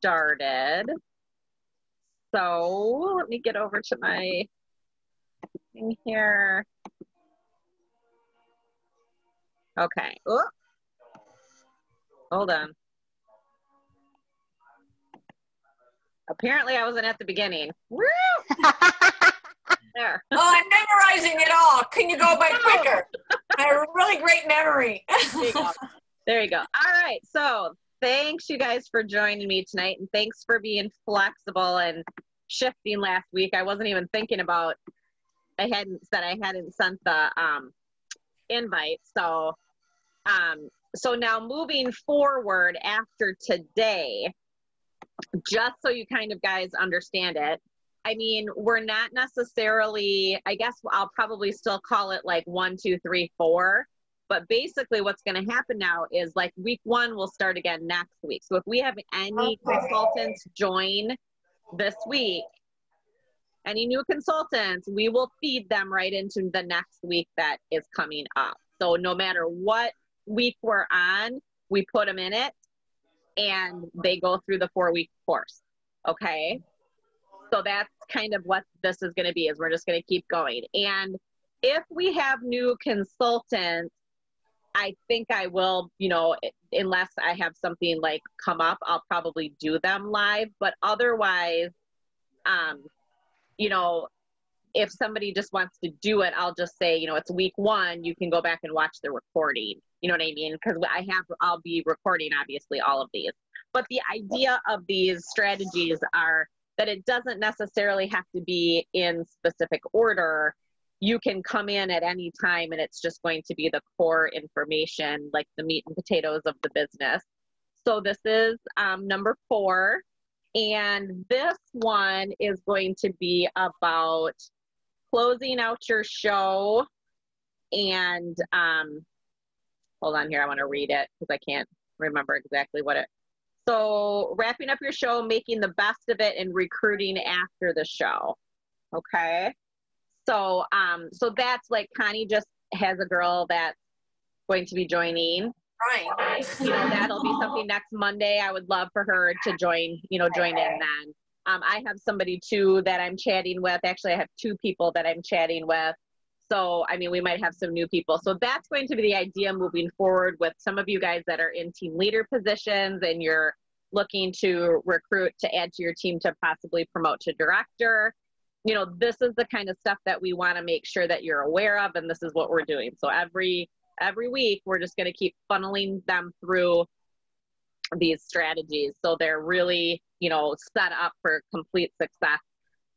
started. So let me get over to my thing here. Okay. Oh. Hold on. Apparently I wasn't at the beginning. Woo! there. Oh, I'm memorizing it all. Can you go by quicker? I have a really great memory. There you go. There you go. All right. So thanks you guys for joining me tonight and thanks for being flexible and shifting last week. I wasn't even thinking about I hadn't said I hadn't sent the um invite. So um so now moving forward after today, just so you kind of guys understand it, I mean, we're not necessarily, I guess I'll probably still call it like one, two, three, four. But basically, what's going to happen now is like week one will start again next week. So if we have any consultants join this week, any new consultants, we will feed them right into the next week that is coming up. So no matter what week we're on, we put them in it and they go through the four week course. Okay. So that's kind of what this is going to be is we're just going to keep going. And if we have new consultants, I think I will, you know, unless I have something like come up, I'll probably do them live. But otherwise, um, you know, if somebody just wants to do it, I'll just say, you know, it's week one. You can go back and watch the recording. You know what I mean? Because I have, I'll be recording obviously all of these. But the idea of these strategies are that it doesn't necessarily have to be in specific order. You can come in at any time and it's just going to be the core information, like the meat and potatoes of the business. So this is um, number four. And this one is going to be about closing out your show and um, hold on here, I want to read it because I can't remember exactly what it. So wrapping up your show, making the best of it, and recruiting after the show. Okay. So um, so that's like Connie just has a girl that's going to be joining. Right. You know, that'll be something next Monday. I would love for her to join, you know, join in then. Um, I have somebody too that I'm chatting with. Actually, I have two people that I'm chatting with. So, I mean, we might have some new people. So, that's going to be the idea moving forward with some of you guys that are in team leader positions and you're looking to recruit to add to your team to possibly promote to director. You know, this is the kind of stuff that we want to make sure that you're aware of, and this is what we're doing. So, every every week, we're just going to keep funneling them through these strategies. So they're really you know set up for complete success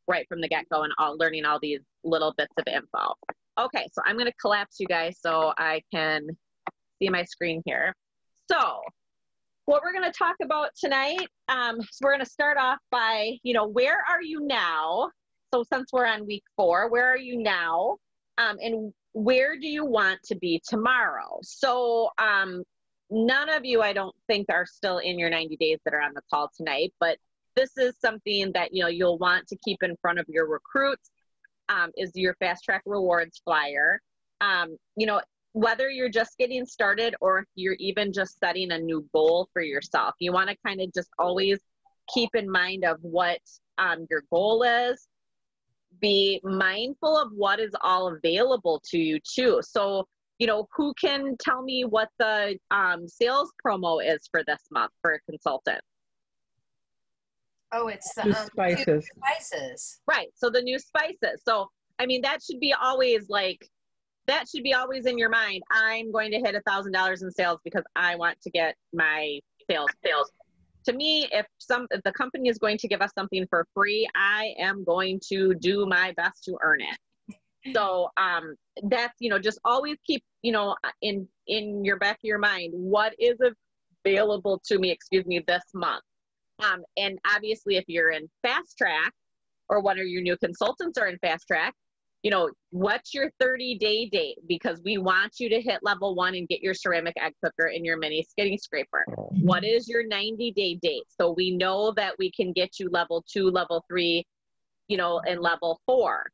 right from the get-go and all learning all these little bits of info. Okay so i'm going to collapse you guys so i can see my screen here. So what we're going to talk about tonight um, so we're going to start off by you know where are you now so since we're on week four where are you now? Um, and where do you want to be tomorrow? So um, none of you i don't think are still in your 90 days that are on the call tonight but this is something that you know you'll want to keep in front of your recruits um, is your fast track rewards flyer. Um, you know whether you're just getting started or you're even just setting a new goal for yourself you want to kind of just always keep in mind of what um, your goal is be mindful of what is all available to you too so you know, who can tell me what the um, sales promo is for this month for a consultant? Oh, it's the New um, spices. Spices. Right. So the new spices. So, I mean, that should be always like, that should be always in your mind. I'm going to hit a thousand dollars in sales because I want to get my sales sales. To me, if some if the company is going to give us something for free, I am going to do my best to earn it. So um, that's you know just always keep you know in in your back of your mind what is available to me. Excuse me this month. Um, and obviously, if you're in fast track or one of your new consultants are in fast track, you know, what's your 30 day date? Because we want you to hit level one and get your ceramic egg cooker and your mini skinny scraper. What is your 90 day date? So we know that we can get you level two, level three, you know, and level four.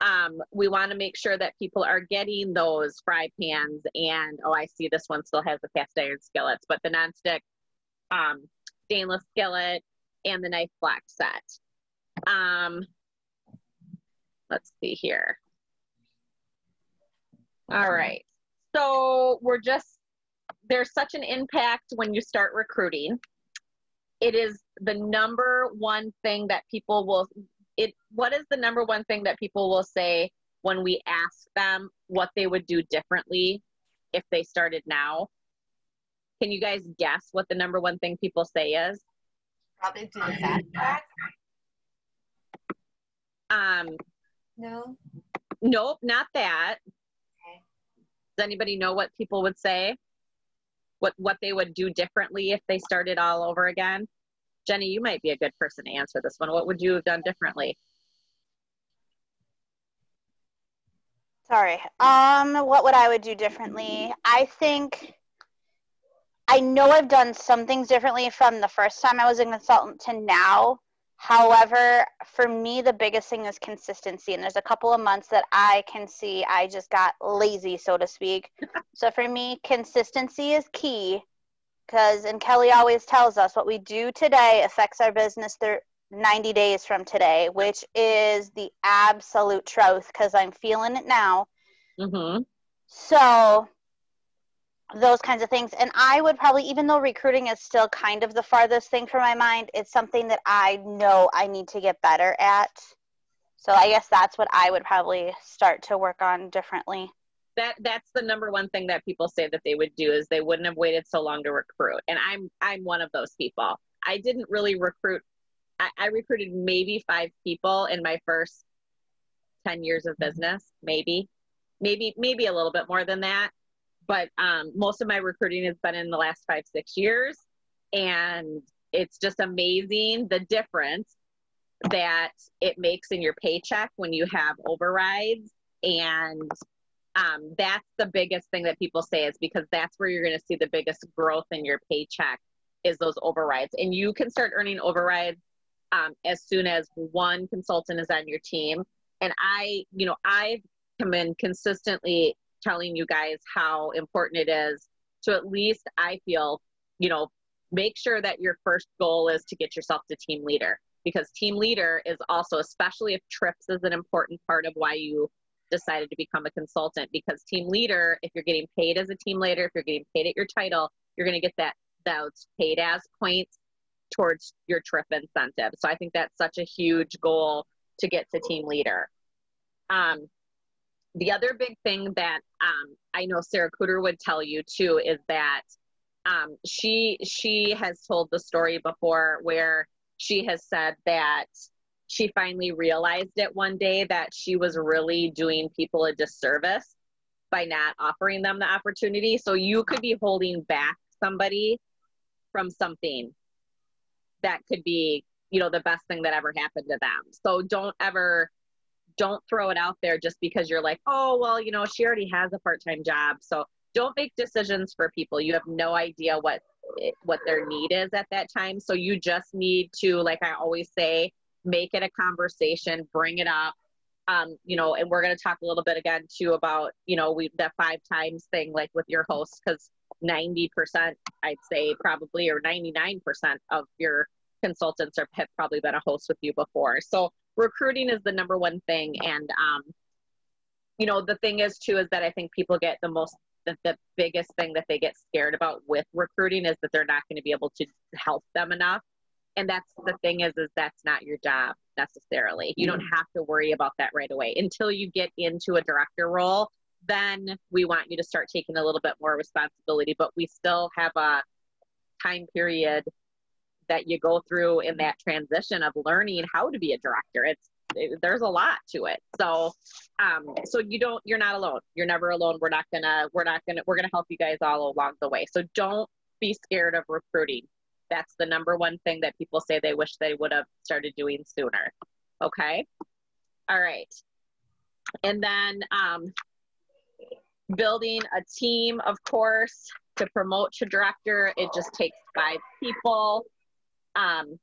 Um, we want to make sure that people are getting those fry pans and oh, I see this one still has the cast iron skillets, but the nonstick um, stainless skillet, and the knife block set. Um, let's see here. All right. So we're just, there's such an impact when you start recruiting. It is the number one thing that people will, it, what is the number one thing that people will say when we ask them what they would do differently if they started now? Can you guys guess what the number one thing people say is? Probably do the fast track. Um, No. nope, not that. Okay. Does anybody know what people would say? What what they would do differently if they started all over again? Jenny, you might be a good person to answer this one. What would you have done differently? Sorry. Um, what would I would do differently? I think I know I've done some things differently from the first time I was a consultant to now. However, for me, the biggest thing is consistency. And there's a couple of months that I can see I just got lazy, so to speak. so for me, consistency is key. Because, and Kelly always tells us what we do today affects our business thir- 90 days from today, which is the absolute truth because I'm feeling it now. Mm-hmm. So those kinds of things. And I would probably, even though recruiting is still kind of the farthest thing from my mind, it's something that I know I need to get better at. So I guess that's what I would probably start to work on differently. That that's the number one thing that people say that they would do is they wouldn't have waited so long to recruit. And I'm I'm one of those people. I didn't really recruit. I, I recruited maybe five people in my first ten years of business, maybe, maybe maybe a little bit more than that. But um, most of my recruiting has been in the last five six years, and it's just amazing the difference that it makes in your paycheck when you have overrides. And um, that's the biggest thing that people say is because that's where you're going to see the biggest growth in your paycheck is those overrides. And you can start earning overrides um, as soon as one consultant is on your team. And i you know i've come in consistently telling you guys how important it is to at least i feel you know make sure that your first goal is to get yourself to team leader. Because team leader is also especially if trips is an important part of why you decided to become a consultant. Because team leader if you're getting paid as a team leader if you're getting paid at your title you're going to get that those paid as points towards your trip incentive. So i think that's such a huge goal to get to team leader. Um, the other big thing that um, i know sarah cooter would tell you too is that um, she she has told the story before where she has said that she finally realized it one day that she was really doing people a disservice by not offering them the opportunity. So you could be holding back somebody from something that could be, you know, the best thing that ever happened to them. So don't ever don't throw it out there just because you're like, "Oh, well, you know, she already has a part-time job." So don't make decisions for people. You have no idea what what their need is at that time. So you just need to like I always say, make it a conversation, bring it up. Um, you know, and we're going to talk a little bit again too about, you know, we that five times thing like with your host because 90% I'd say probably or 99% of your consultants are have probably been a host with you before. So recruiting is the number one thing. And um you know, the thing is too is that I think people get the most the, the biggest thing that they get scared about with recruiting is that they're not going to be able to help them enough. And that's the thing is is that's not your job necessarily. You don't have to worry about that right away. Until you get into a director role then we want you to start taking a little bit more responsibility. But we still have a time period that you go through in that transition of learning how to be a director it's it, there's a lot to it so um so you don't you're not alone you're never alone we're not gonna we're not gonna we're gonna help you guys all along the way so don't be scared of recruiting that's the number one thing that people say they wish they would have started doing sooner. Okay. All right. And then um, building a team, of course, to promote to director, it just takes five people. Um,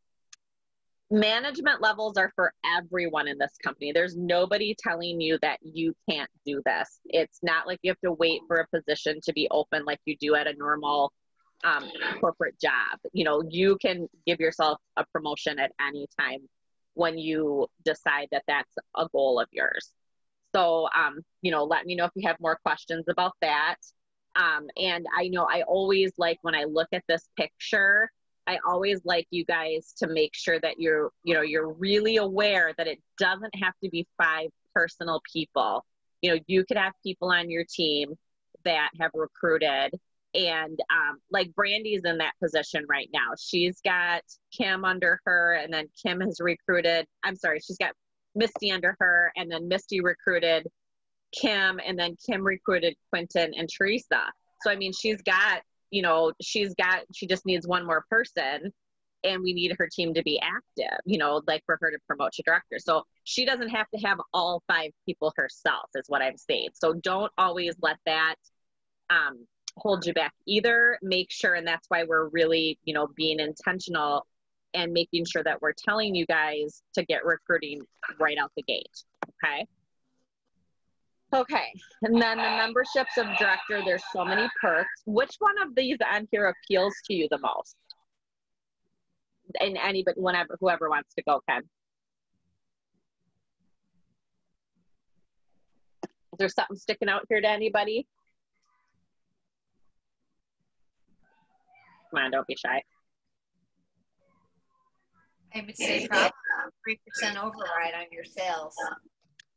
management levels are for everyone in this company. There's nobody telling you that you can't do this. It's not like you have to wait for a position to be open like you do at a normal um, corporate job. You know, you can give yourself a promotion at any time when you decide that that's a goal of yours. So, um, you know, let me know if you have more questions about that. Um, and I know I always like when I look at this picture, I always like you guys to make sure that you're, you know, you're really aware that it doesn't have to be five personal people. You know, you could have people on your team that have recruited and um, like brandy's in that position right now she's got kim under her and then kim has recruited i'm sorry she's got misty under her and then misty recruited kim and then kim recruited quentin and teresa so i mean she's got you know she's got she just needs one more person and we need her team to be active you know like for her to promote to director so she doesn't have to have all five people herself is what i'm saying so don't always let that um, hold you back either. Make sure, and that's why we're really, you know, being intentional and making sure that we're telling you guys to get recruiting right out the gate. Okay. Okay, and then the memberships of director, there's so many perks. Which one of these on here appeals to you the most? And anybody, whenever, whoever wants to go, Ken. Is there something sticking out here to anybody? Come on, don't be shy. I would say probably three percent override on your sales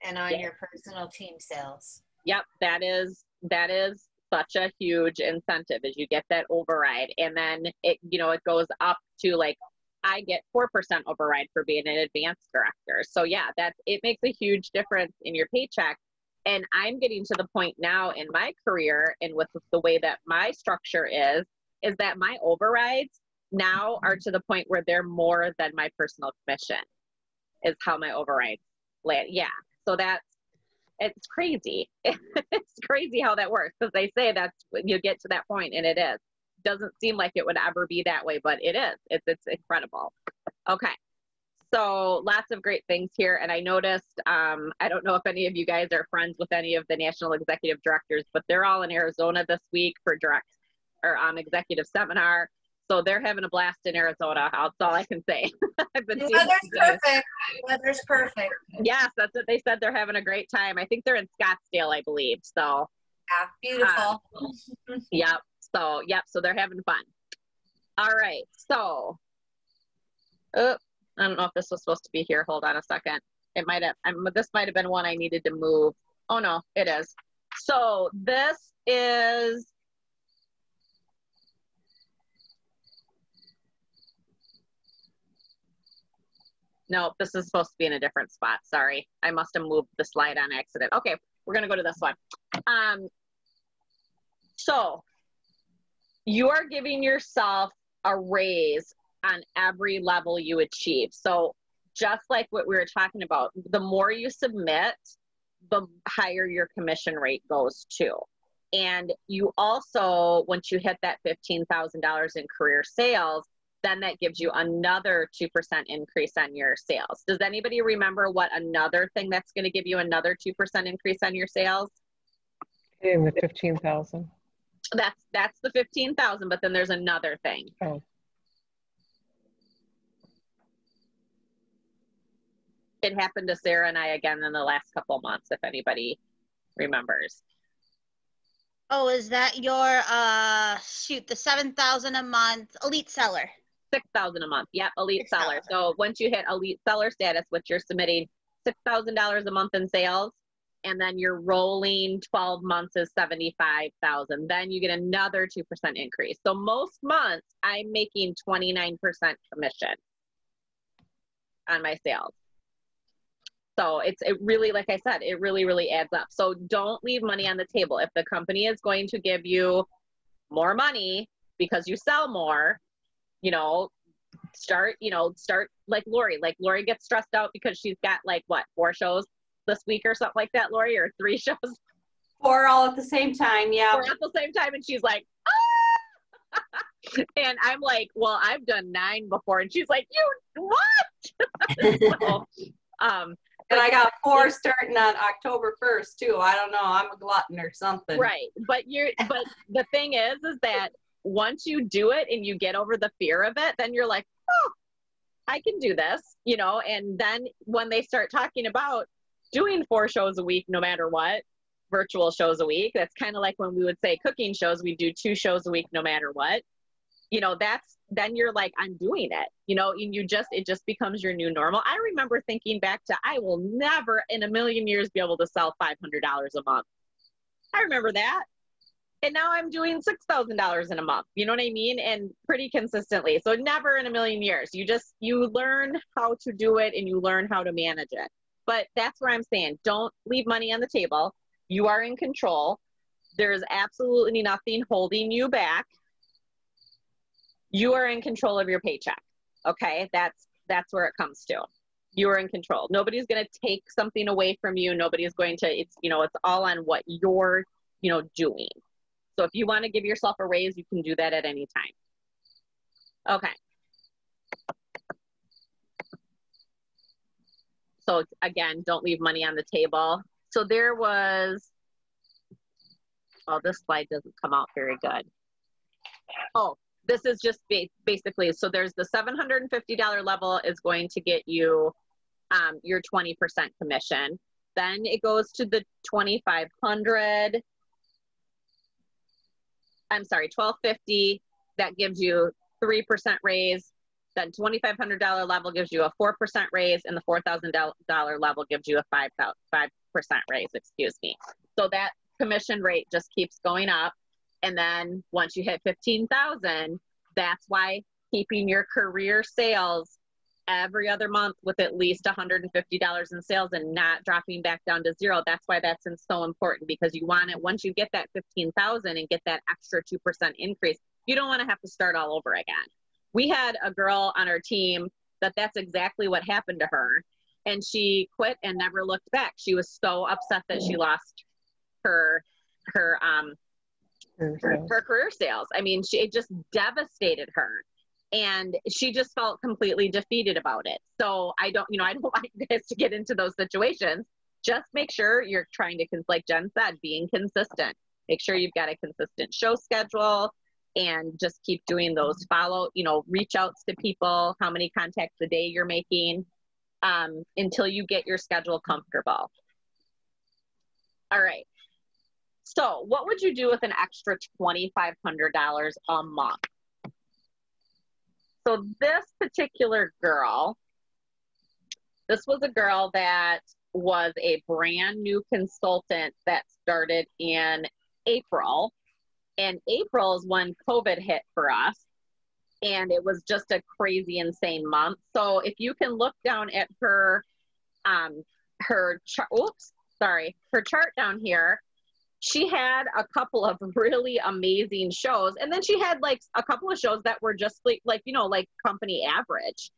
and on your personal team sales. Yep, that is that is such a huge incentive as you get that override. And then it, you know, it goes up to like I get four percent override for being an advanced director. So yeah, that's it makes a huge difference in your paycheck. And I'm getting to the point now in my career and with the way that my structure is, is that my overrides now are to the point where they're more than my personal commission is how my overrides land. Yeah. So that's it's crazy. it's crazy how that works because they say that's when you get to that point and it is. Doesn't seem like it would ever be that way, but it is. It's it's incredible. Okay. So lots of great things here. And I noticed, um, I don't know if any of you guys are friends with any of the national executive directors, but they're all in Arizona this week for direct or um, executive seminar. So they're having a blast in Arizona. That's all I can say. I've been weather's perfect. The weather's perfect. Yes, that's what they said. They're having a great time. I think they're in Scottsdale, I believe. So, Yeah, beautiful. Um, yep. So, yep. So they're having fun. All right. So, oh, I don't know if this was supposed to be here. Hold on a second. It might have. I'm, this might have been one I needed to move. Oh no, it is. So this is. No, this is supposed to be in a different spot. Sorry. I must have moved the slide on accident. Okay, we're to go to this one. Um, so you are giving yourself a raise on every level you achieve. So just like what we were talking about, the more you submit, the higher your commission rate goes to. And you also, once you hit that $15,000 in career sales, then that gives you another 2% increase on your sales. Does anybody remember what another thing that's going to give you another 2% increase on your sales? In the fifteen thousand. That's that's the 15,000, but then there's another thing. Oh. It happened to Sarah and I again in the last couple of months if anybody remembers. Oh, is that your uh shoot the seven thousand a month elite seller? Six thousand a month. Yep, elite Six seller. So once you hit elite seller status, which you're submitting six thousand dollars a month in sales, and then your rolling twelve months is seventy five thousand. Then you get another two percent increase. So most months I'm making twenty nine percent commission on my sales. So it's it really, like I said, it really, really adds up. So don't leave money on the table. If the company is going to give you more money because you sell more, you know, start, you know, start like Lori. Like Lori gets stressed out because she's got like what, four shows this week or something like that, Lori, or three shows Four all at the same time, yeah. four at the same time, and she's like, ah! and I'm like, well, I've done nine before, and she's like, you what? so, um, And I got four starting on October 1st, too. I don't know. I'm a glutton or something. right, but you're, but the thing is, is that once you do it and you get over the fear of it, then you're like, oh, I can do this, you know. And then when they start talking about doing four shows a week, no matter what, virtual shows a week, that's kind of like when we would say cooking shows, we do two shows a week, no matter what. You know, that's then you're like, I'm doing it, you know, and you just, it just becomes your new normal. I remember thinking back to, I will never in a million years be able to sell $500 a month. I remember that and now I'm doing six thousand dollars in a month. You know what I mean? And pretty consistently. So never in a million years. You just you learn how to do it and you learn how to manage it. But that's where I'm saying don't leave money on the table. You are in control. There's absolutely nothing holding you back. You are in control of your paycheck. Okay? That's that's where it comes to. You are in control. Nobody's going to take something away from you. Nobody's going to it's you know, it's all on what you're, you know, doing. So if you want to give yourself a raise, you can do that at any time. Okay. So again, don't leave money on the table. So there was, oh, this slide doesn't come out very good. Oh, this is just basically, so there's the $750 level is going to get you um, your 20% commission. Then it goes to the 2500 I'm sorry, 1250, that gives you 3% raise. Then $2,500 level gives you a 4% raise, and the $4,000 level gives you a 5, 5% raise, excuse me. So that commission rate just keeps going up. And then once you hit 15,000, that's why keeping your career sales every other month with at least $150 in sales and not dropping back down to zero. That's why that's so important because you want it once you get that 15,000 and get that extra 2% increase, you don't want to have to start all over again. We had a girl on our team that that's exactly what happened to her and she quit and never looked back. She was so upset that she lost her her um her, her career sales. I mean, she it just devastated her and she just felt completely defeated about it. So I don't, you know, I don't want you guys to get into those situations. Just make sure you're trying to, like Jen said, being consistent. Make sure you've got a consistent show schedule and just keep doing those follow, you know, reach outs to people, how many contacts a day you're making um, until you get your schedule comfortable. All right. So, what would you do with an extra $2,500 a month? So this particular girl, this was a girl that was a brand new consultant that started in April. And April is when COVID hit for us. And it was just a crazy, insane month. So if you can look down at her, um, her chart, oops, sorry, her chart down here, she had a couple of really amazing shows and then she had like a couple of shows that were just like like you know like company average.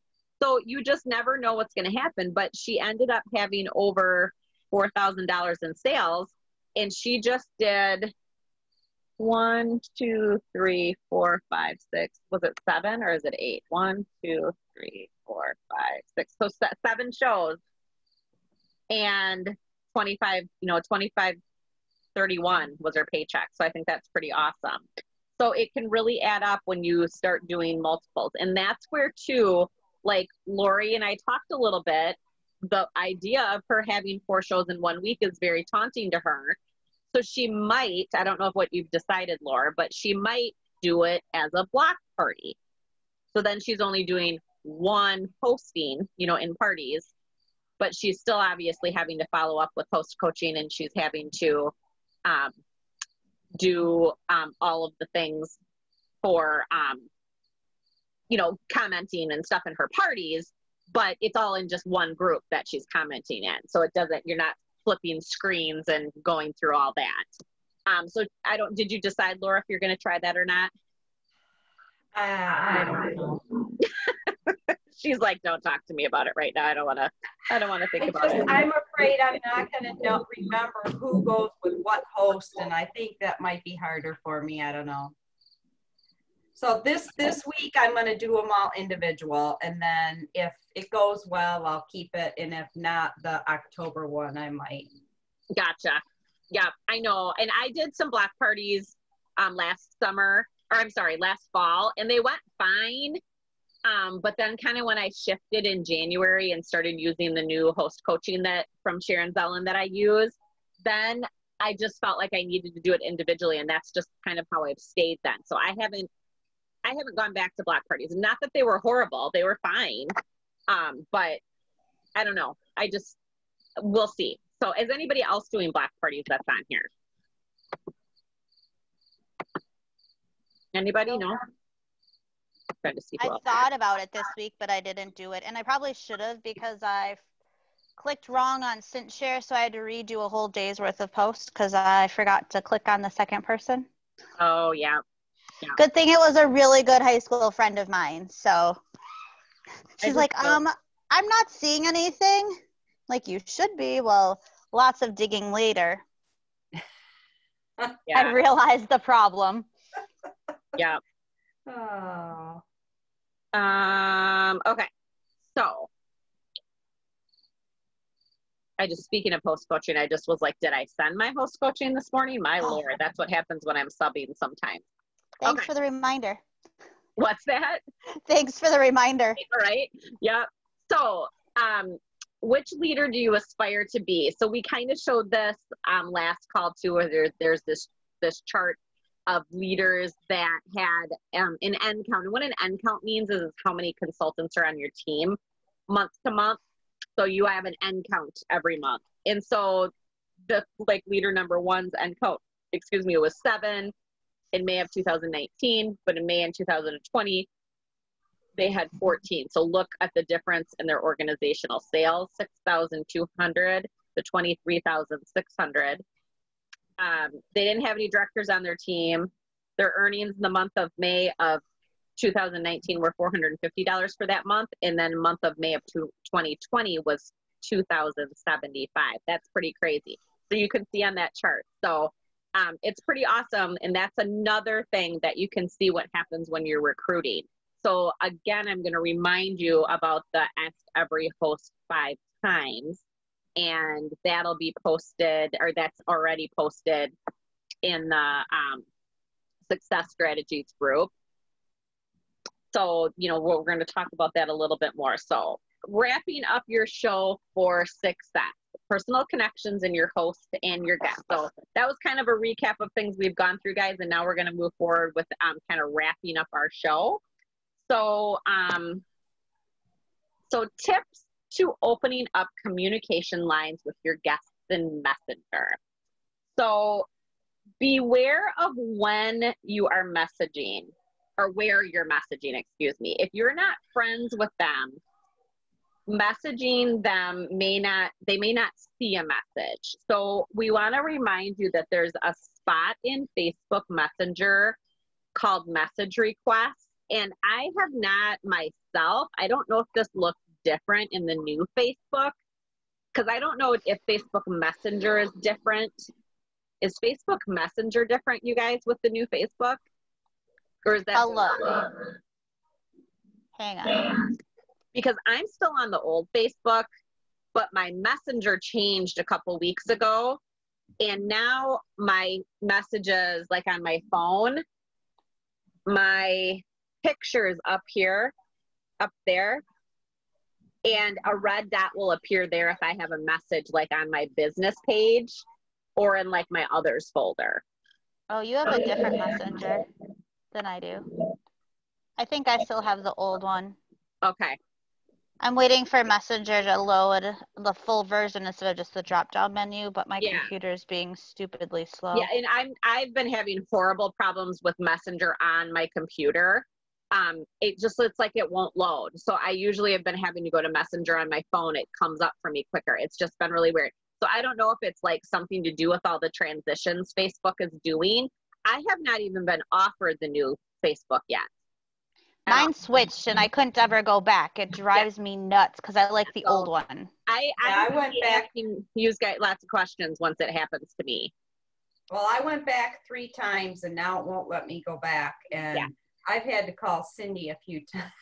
So you just never know what's going to happen but she ended up having over $4000 in sales and she just did one two three four five six was it seven or is it eight? One two three four five six. So seven shows and 25 you know 25 31 was her paycheck. So I think that's pretty awesome. So it can really add up when you start doing multiples. And that's where, too, like Lori and I talked a little bit, the idea of her having four shows in one week is very taunting to her. So she might, I don't know what you've decided, Laura, but she might do it as a block party. So then she's only doing one hosting, you know, in parties, but she's still obviously having to follow up with host coaching and she's having to um, do um, all of the things for um, you know commenting and stuff in her parties but it's all in just one group that she's commenting in. So it doesn't you're not flipping screens and going through all that. Um, so i don't did you decide laura if you're going to try that or not? Uh, i don't know she's like, don't talk to me about it right now. I don't want to, I don't want to think about just, it. I'm afraid I'm not going to remember who goes with what host. And I think that might be harder for me. I don't know. So this, this week I'm going to do them all individual. And then if it goes well, I'll keep it. And if not the October one, I might. Gotcha. Yeah, I know. And I did some block parties um, last summer or I'm sorry, last fall, and they went fine. Um, but then kind of when I shifted in January and started using the new host coaching that from Sharon Zellen that I use, then I just felt like I needed to do it individually, and that's just kind of how I've stayed then. So I haven't, I haven't gone back to block parties. Not that they were horrible; they were fine. Um, but I don't know. I just we'll see. So is anybody else doing block parties that's on here? Anybody? No. Trying to see who I else. thought about it this week, but I didn't do it. And I probably should have because I clicked wrong on CinchShare, so I had to redo a whole day's worth of posts because I forgot to click on the second person. Oh yeah. Good thing it was a really good high school friend of mine. So she's like, don't- um, I'm not seeing anything. Like you should be. Well, lots of digging later. I realized the problem. Yeah. Oh. Um, okay. So I just speaking of post coaching, I just was like, did I send my host coaching this morning? My Oh. lord, that's what happens when I'm subbing sometimes. Thanks Okay. for the reminder. What's that? Thanks for the reminder. right? Yep. So, um, which leader do you aspire to be? So we kind of showed this um, last call too, where there, there's this this chart of leaders that had um, an end count. And what an end count means is how many consultants are on your team month to month. So you have an end count every month. And so the like leader number one's end count, excuse me, it was seven in May of 2019, but in May in 2020, they had 14. So look at the difference in their organizational sales 6,200 to 23,600. Um, they didn't have any directors on their team. Their earnings in the month of May of 2019 were $450 for that month. And then month of May of 2020 was 2,075. That's pretty crazy. So you can see on that chart. So um, it's pretty awesome. And that's another thing that you can see what happens when you're recruiting. So again, I'm going to remind you about the Ask Every Host five times, and that'll be posted, or that's already posted in the um, Success Strategies group. So, you know, we're going to talk about that a little bit more. So, wrapping up your show for success personal connections in your host and your guest. So that was kind of a recap of things we've gone through, guys. And now we're going to move forward with um, kind of wrapping up our show. So, um, so tips to opening up communication lines with your guests in Messenger. So beware of when you are messaging or where you're messaging, excuse me. If you're not friends with them, messaging them may not they may not see a message so we want to remind you that there's a spot in facebook messenger called message requests and i have not myself i don't know if this looks different in the new facebook because i don't know if facebook messenger is different is facebook messenger different you guys with the new facebook or is that I'll. Hang on. because I'm still on the old Facebook, but my messenger changed a couple weeks ago. And now my messages, like on my phone, my pictures up here, up there, and a red dot will appear there if I have a message like on my business page or in like my others folder. Oh, you have a different messenger than I do. I think I still have the old one. Okay. I'm waiting for Messenger to load the full version instead of just the drop down menu, but my Yeah. computer's being stupidly slow. Yeah, and I'm I've been having horrible problems with Messenger on my computer. Um, it just looks like it won't load. So I usually have been having to go to Messenger on my phone. It comes up for me quicker. It's just been really weird. So I don't know if it's like something to do with all the transitions Facebook is doing. I have not even been offered the new Facebook yet. at all. Mine switched and I couldn't ever go back. It drives me nuts because I like the So- old one. I Yeah, I, I went back- asking you guys lots of questions once it happens to me. Well, I went back three times and now it won't let me go back. And Yeah. I've had to call Cindy a few times.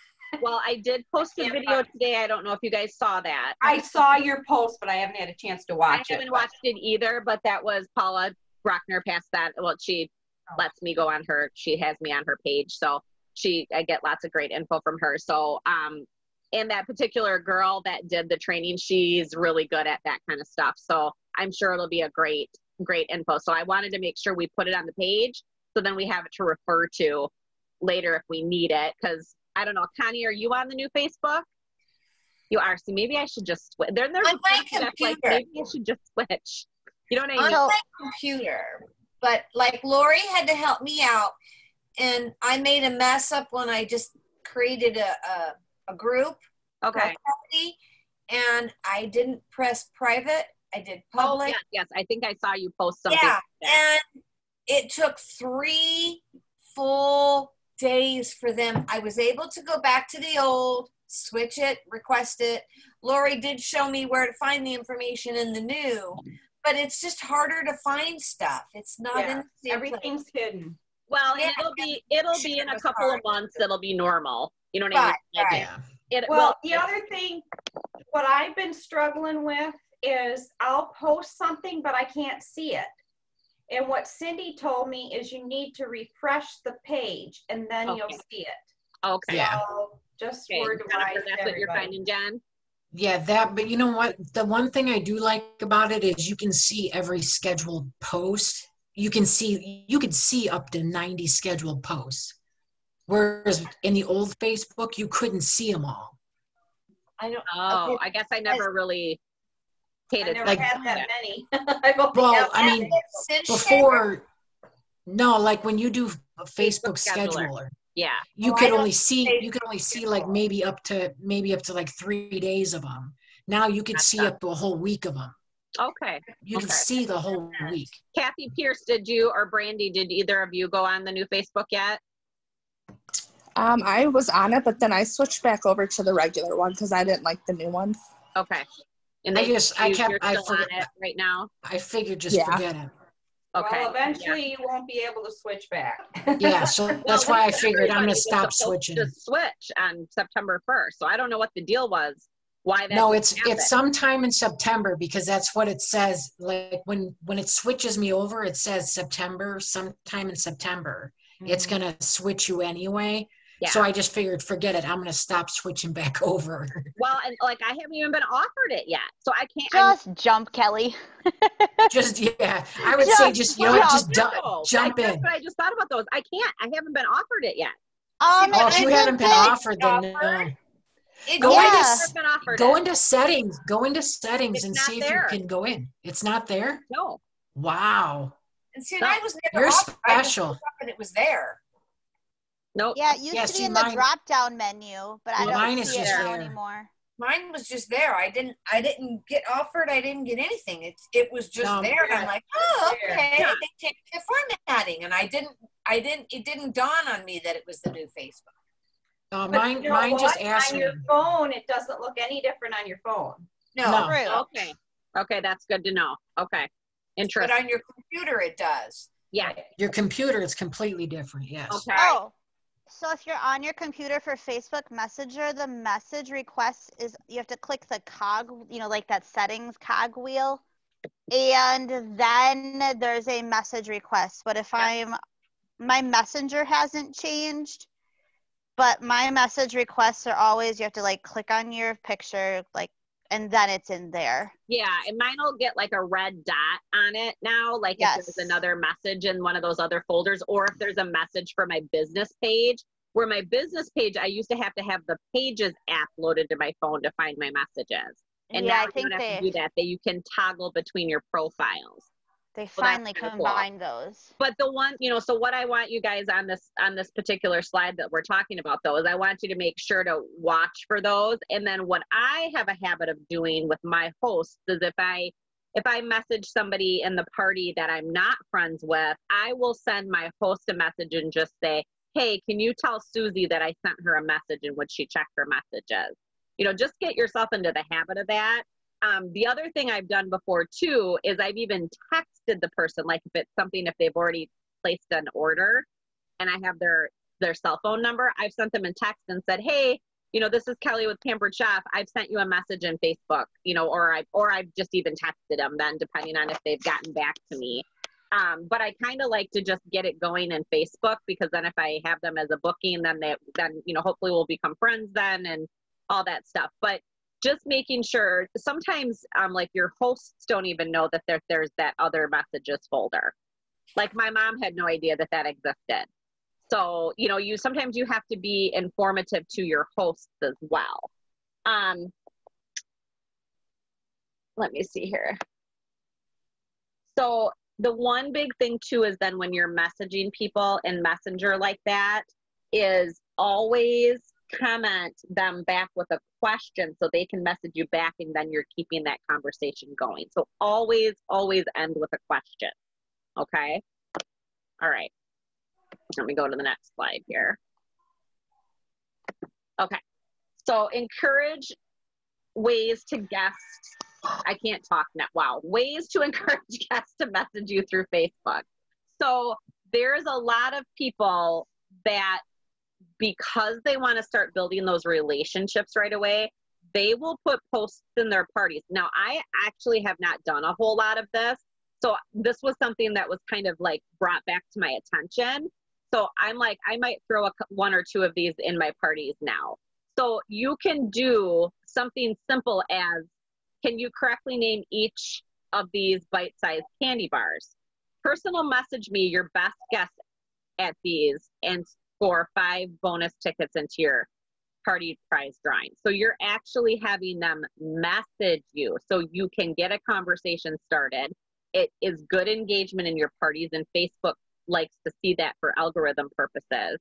Well, I did post a video today. I don't know if you guys saw that. I saw your post, but I haven't had a chance to watch it. I haven't watched it either, but that was Paula Brockner passed that. Well, she lets me go on her. She has me on her page, so she I get lots of great info from her. So um, and that particular girl that did the training, she's really good at that kind of stuff. So I'm sure it'll be a great great info. So I wanted to make sure we put it on the page so then we have it to refer to later if we need it. Because I don't know, Connie, are you on the new Facebook? You are. So maybe I should just switch. There, there's On my that's like computer. maybe I should just switch. You know what I on mean? So- my computer. But like Lori had to help me out, and I made a mess up when I just created a a, a group okay. property, and I didn't press private. I did Oh public. yes, yes. I think I saw you post something. yeah, and it took three full days for them. I was able to go back to the old, switch it, request it. Lori did show me where to find the information in the new, but it's just harder to find stuff. It's not Yeah, in the same place. Everything's hidden. Well, Yeah. it'll be it'll be in a It's couple of months. It'll be normal. You know what I mean? Right, Yeah. It, Well, the other thing, what I've been struggling with is I'll post something, but I can't see it. And what Cindy told me is you need to refresh the page and then you'll see it. okay. Yeah. So just Okay. word Jennifer, wise, that's what you're everybody. finding, Jen. Yeah, that, but you know what? The one thing I do like about it is you can see every scheduled post. You can see, you could see up to 90 scheduled posts. Whereas in the old Facebook, you couldn't see them all. I don't. Oh, Okay. I guess I never really paid I never attention. Like- had that many. I've Well, had I that mean, many. Since Before, no, like when you do a Facebook scheduler. scheduler, Yeah. you Oh, I could only see, Facebook you could only see like maybe up to, maybe up to like three days of them. Now you could see Gotcha. up to a whole week of them. Okay. You can see the whole week. Kathy Pierce, did you or Brandy, did either of you go on the new Facebook yet? Um, I was on it, but then I switched back over to the regular one because I didn't like the new one. Okay. And I they just- I kept- I still on forgot- it right now? I figured just Yeah. forget it. Okay. Well, eventually you won't be able to switch back. Yeah, so that's Well, why I figured I'm gonna stop switching. To switch on September 1st. So I don't know what the deal was. Why that No, it's happen. it's sometime in September because that's what it says. Like when when it switches me over, it says September, sometime in September. It's Mm-hmm. gonna switch you anyway. Yeah. So I just figured, forget it. I'm gonna stop switching back over. Well, and like I haven't even been offered it yet. So I can't. I'm- Just jump, Kelly. just yeah, I would say just you know what, just No, du- jump that's in. what I just thought about those. I can't. I haven't been offered it yet. Um, Oh, if you haven't been it- offered, then no. It Go Yeah. into I've s- never been offered go it. into settings. Go into settings It's and not see if you can go in. It's not there. No. Wow, And see, and I was never you're offered. Special. and it was there. Nope. Yeah, it used Yeah, to be see, in the mine- drop down menu, but I Well, don't mine see it now there. anymore. Mine was just there. I didn't. I didn't get offered. I didn't get anything. It's. It was just No. there, and I'm like, oh, okay. Yeah. They changed the formatting, and I didn't. I didn't. It didn't dawn on me that it was the new Facebook. Uh, mine you know mine just what? asked On me. your phone, it doesn't look any different on your phone. No, No. True. Okay. Okay, that's good to know. Okay. Interesting. but on your computer it does. Yeah. Your computer is completely different. Yes. Okay. Oh, so if you're on your computer for Facebook Messenger, the message request is you have to click the cog, you know, like that settings cog wheel, and then there's a message request. But if I'm, my messenger hasn't changed, but my message requests are always you have to like click on your picture, like, and then it's in there. Yeah, and mine will get like a red dot on it now, like if there's another message in one of those other folders, or if there's a message for my business page. Where my business page, I used to have to have the Pages app loaded to my phone to find my messages, and yeah, now I you think don't have to do that. That you can toggle between your profiles. They that's finally kinda cool. combined those. But the one, you know, so what I want you guys on this on this particular slide that we're talking about though is I want you to make sure to watch for those. And then what I have a habit of doing with my hosts is if I if I message somebody in the party that I'm not friends with, I will send my host a message and just say, Hey, can you tell Susie that I sent her a message and would she check her messages? You know, just get yourself into the habit of that. Um, the other thing I've done before too is I've even texted the person, like if it's something if they've already placed an order and I have their their cell phone number, I've sent them a text and said, Hey, you know, this is Kelly with Pampered Chef. I've sent you a message in Facebook, you know, or I've or I've just even texted them then depending on if they've gotten back to me. Um, but I kind of like to just get it going in Facebook because then if I have them as a booking, then they then you know hopefully we'll become friends then and all that stuff. But just making sure sometimes um, like your hosts don't even know that there, there's that other messages folder. Like my mom had no idea that that existed. So you know you sometimes you have to be informative to your hosts as well. Um, let me see here. So the one big thing too is then when you're messaging people in messenger like that is always comment them back with a question so they can message you back and then you're keeping that conversation going so always always end with a question okay all right let me go to the next slide here okay so encourage ways to guests. I can't talk now. Wow. Ways to encourage guests to message you through Facebook. So there's a lot of people that because they want to start building those relationships right away, they will put posts in their parties. Now, I actually have not done a whole lot of this. So this was something that was kind of like brought back to my attention. So I'm like, I might throw a, one or two of these in my parties now. So you can do something simple as can you correctly name each of these bite sized candy bars? Personal message me your best guess at these and score five bonus tickets into your party prize drawing. So you're actually having them message you so you can get a conversation started. It is good engagement in your parties, and Facebook likes to see that for algorithm purposes.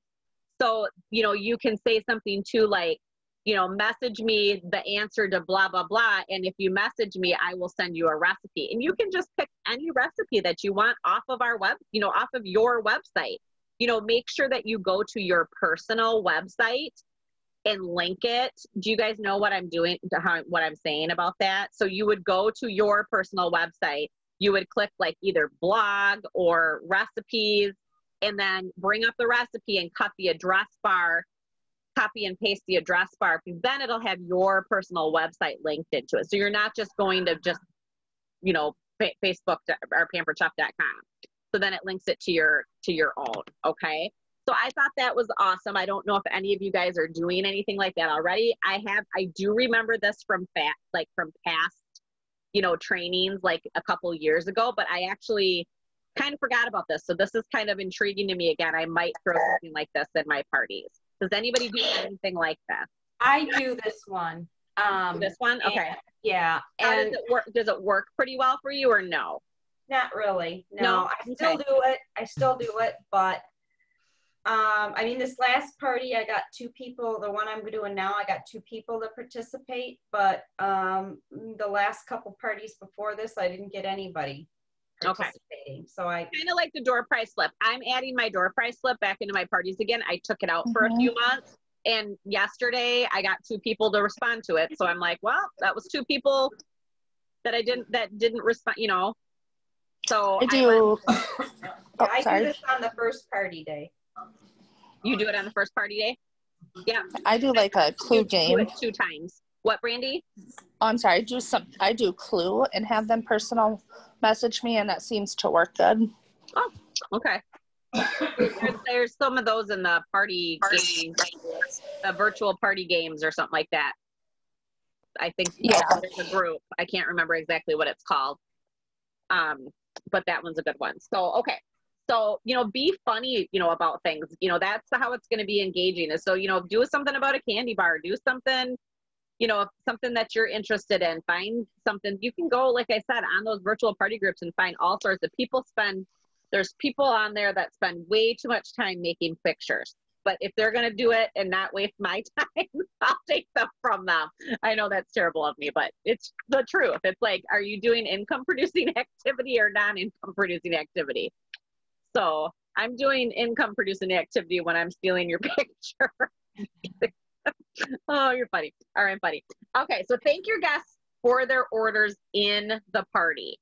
So, you know, you can say something too like, you know, message me the answer to blah, blah, blah. And if you message me, I will send you a recipe. And you can just pick any recipe that you want off of our web, you know, off of your website. You know, make sure that you go to your personal website and link it. Do you guys know what I'm doing, how, what I'm saying about that? So you would go to your personal website, you would click like either blog or recipes, and then bring up the recipe and cut the address bar copy and paste the address bar then it'll have your personal website linked into it. So you're not just going to just, you know, Facebook or pamperedchef.com. So then it links it to your to your own. Okay. So I thought that was awesome. I don't know if any of you guys are doing anything like that already. I have. I do remember this from fat like from past, you know, trainings like a couple years ago. But I actually kind of forgot about this. So this is kind of intriguing to me again. I might throw something like this in my parties. Does anybody do anything like this? I do this one. Um, this one, okay. and- yeah, and does it work? Does it work pretty well for you or no? Not really. No, No? I still Okay. do it. I still do it, but um, I mean, this last party, I got two people. The one I'm doing now, I got two people to participate. But um, the last couple parties before this, I didn't get anybody Okay. So I Kind of like the door prize slip. I'm adding my door prize slip back into my parties again. I took it out for a few months. And yesterday I got two people to respond to it. So I'm like, well, that was two people that I didn't that didn't respond, you know. So I went- do. Yeah, Oh, I do this on the first party day. you do it on the first party day? Yeah. I do like a clue do game. it two times. What, Brandy? Oh, I'm sorry. I do some. I do Clue and have them personal message me, and that seems to work good. Oh, Okay. there's, there's some of those in the party games, the virtual party games or something like that. I think Yeah. there's a group. I can't remember exactly what it's called. Um, but that one's a good one. So okay. So, you know, be funny, you know, about things. You know, that's how it's gonna be engaging. Is so, you know, do something about a candy bar, do something, you know, something that you're interested in. Find something you can go, like I said, on those virtual party groups and find all sorts of people spend there's people on there that spend way too much time making pictures. But if they're going to do it and not waste my time, I'll take them from them. I know that's terrible of me, but it's the truth. It's like, are you doing income producing activity or non income producing activity? So I'm doing income producing activity when I'm stealing your picture. oh, you're funny. All right, buddy. Okay, so thank your guests for their orders in the party.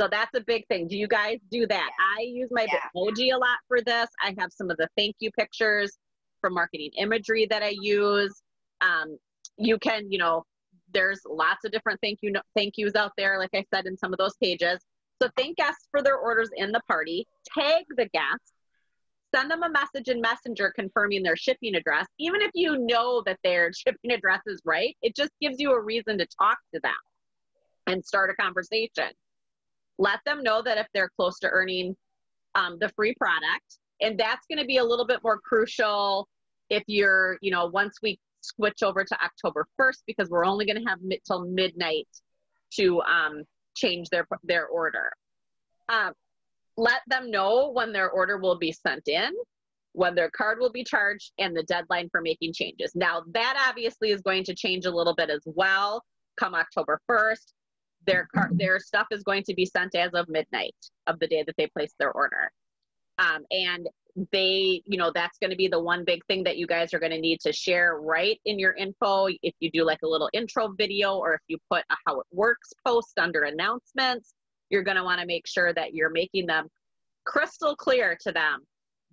So that's a big thing. Do you guys do that? I use my Yeah. Bitmoji a lot for this. I have some of the thank you pictures for marketing imagery that I use. Um, you can, you know, there's lots of different thank you no- thank yous out there, like I said in some of those pages. So thank guests for their orders in the party, tag the guests, send them a message in Messenger confirming their shipping address. Even if you know that their shipping address is right, it just gives you a reason to talk to them and start a conversation. Let them know that if they're close to earning um, the free product, and that's going to be a little bit more crucial if you're, you know, once we switch over to October 1st, because we're only going to have mid- till midnight to um, change their their order. Um, let them know when their order will be sent in, when their card will be charged, and the deadline for making changes. Now, that obviously is going to change a little bit as well come October 1st. Their, car- their stuff is going to be sent as of midnight of the day that they place their order. Um, and they, you know, that's going to be the one big thing that you guys are going to need to share right in your info. If you do like a little intro video or if you put a how it works post under announcements, you're going to want to make sure that you're making them crystal clear to them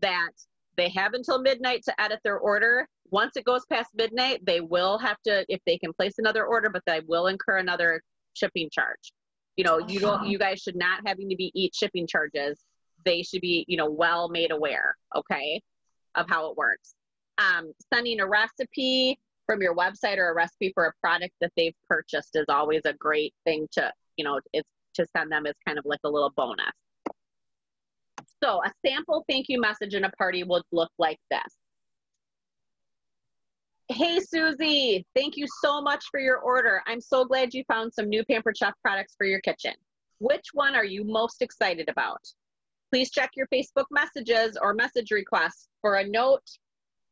that they have until midnight to edit their order. Once it goes past midnight, they will have to, if they can place another order, but they will incur another shipping charge. You know, you don't, you guys should not having to be eat shipping charges. They should be, you know, well made aware, okay, of how it works. Um, sending a recipe from your website or a recipe for a product that they've purchased is always a great thing to, you know, it's to send them as kind of like a little bonus. So a sample thank you message in a party would look like this. Hey Susie, thank you so much for your order. I'm so glad you found some new Pampered Chef products for your kitchen. Which one are you most excited about? Please check your Facebook messages or message requests for a note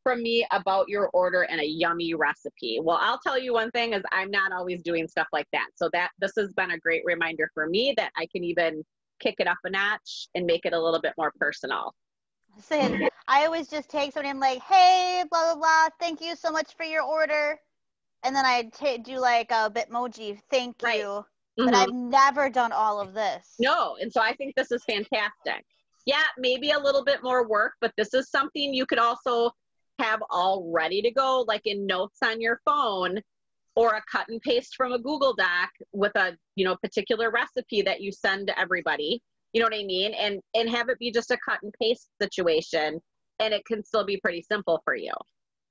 from me about your order and a yummy recipe. Well, I'll tell you one thing is I'm not always doing stuff like that. So that this has been a great reminder for me that I can even kick it up a notch and make it a little bit more personal. Listen, I always just take somebody I'm like, hey, blah blah blah. Thank you so much for your order, and then I do like a Bitmoji, thank Right. you. But Mhm. I've never done all of this. No, and so I think this is fantastic. Yeah, maybe a little bit more work, but this is something you could also have all ready to go, like in notes on your phone or a cut and paste from a Google Doc with a you know particular recipe that you send to everybody. You know what I mean? And and have it be just a cut and paste situation and it can still be pretty simple for you.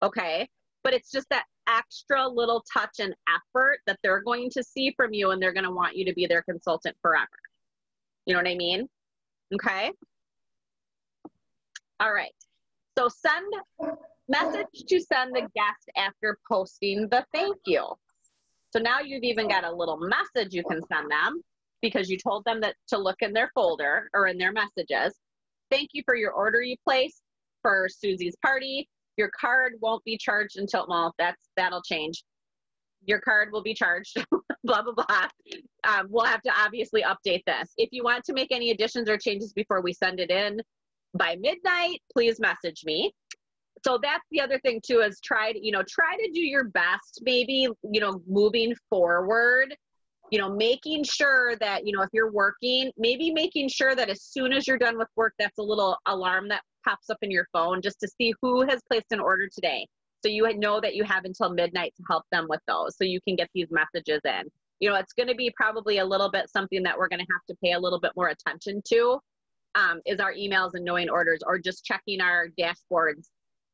Okay? But it's just that extra little touch and effort that they're going to see from you and they're going to want you to be their consultant forever. You know what I mean? Okay? All right. So send message to send the guest after posting the thank you. So now you've even got a little message you can send them because you told them that to look in their folder or in their messages. Thank you for your order you placed for Susie's party. Your card won't be charged until well, that's that'll change. Your card will be charged. blah blah blah. Um, we'll have to obviously update this. If you want to make any additions or changes before we send it in by midnight, please message me so that's the other thing too is try to you know try to do your best maybe you know moving forward you know making sure that you know if you're working maybe making sure that as soon as you're done with work that's a little alarm that pops up in your phone just to see who has placed an order today so you know that you have until midnight to help them with those so you can get these messages in you know it's going to be probably a little bit something that we're going to have to pay a little bit more attention to um, is our emails and knowing orders or just checking our dashboards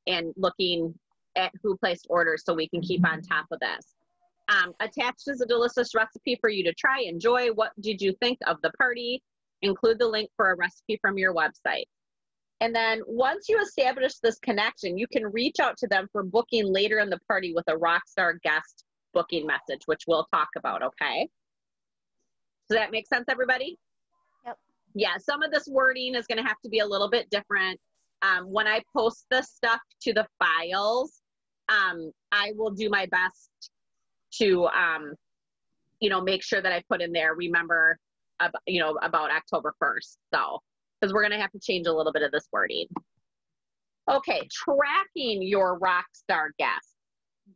and looking at who placed orders so we can keep on top of this. Um, attached is a delicious recipe for you to try. Enjoy. What did you think of the party? Include the link for a recipe from your website. And then once you establish this connection, you can reach out to them for booking later in the party with a Rockstar guest booking message, which we'll talk about, okay? Does that make sense, everybody? Yep. Yeah, some of this wording is going to have to be a little bit different um, when I post the stuff to the files, um, I will do my best to, um, you know, make sure that I put in there, remember, ab- you know, about October 1st. So, because we're going to have to change a little bit of this wording. Okay, tracking your rock star guests.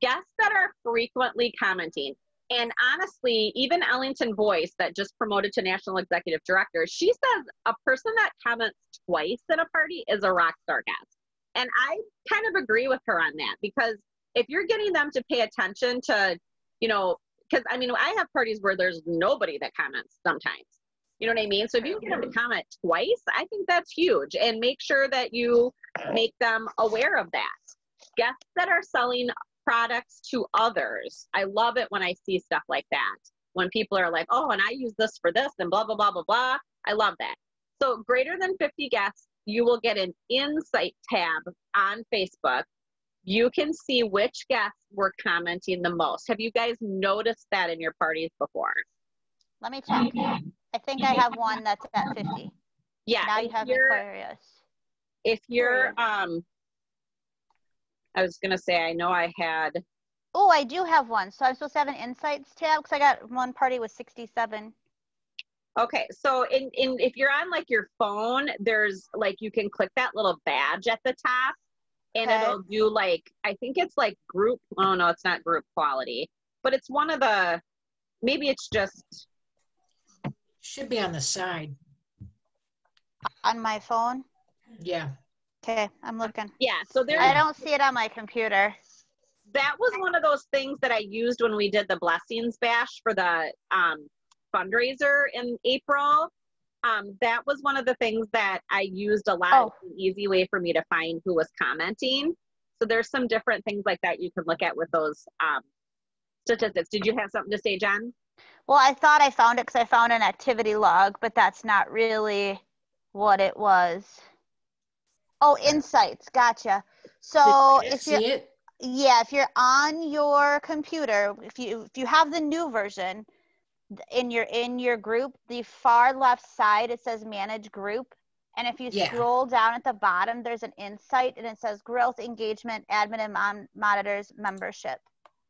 Guests that are frequently commenting. And honestly, even Ellington voice that just promoted to national executive director, she says a person that comments twice at a party is a rock star guest. And I kind of agree with her on that because if you're getting them to pay attention to, you know, because I mean, I have parties where there's nobody that comments sometimes. You know what I mean? So if you can get them to comment twice, I think that's huge. And make sure that you make them aware of that. Guests that are selling products to others. I love it when I see stuff like that. When people are like, oh, and I use this for this and blah, blah, blah, blah, blah. I love that. So greater than 50 guests, you will get an insight tab on Facebook. You can see which guests were commenting the most. Have you guys noticed that in your parties before? Let me check. I think I have one that's at 50. Yeah. Now you have Aquarius. if you're um i was gonna say i know i had Oh, I do have one. So I'm supposed to have an insights tab because I got one party with 67. okay so in in if you're on like your phone there's like you can click that little badge at the top and Okay. it'll do like i think it's like group oh no it's not group quality but it's one of the maybe it's just Should be on the side. On my phone? Yeah. Okay, I'm looking. yeah so there. I don't see it on my computer. that was one of those things that I used when we did the blessings bash for the um, fundraiser in April. Um, that was one of the things that I used a lot. Oh. It's an easy way for me to find who was commenting. So there's some different things like that you can look at with those um, statistics. Did you have something to say, Jen? Well, I thought I found it because I found an activity log, but that's not really what it was. Oh, insights. Gotcha. So if you're See it? yeah, if you're on your computer, if you if you have the new version th- in your in your group, the far left side it says manage group. And if you Yeah. scroll down at the bottom, there's an insight and it says growth, engagement, admin and mon- monitors, membership.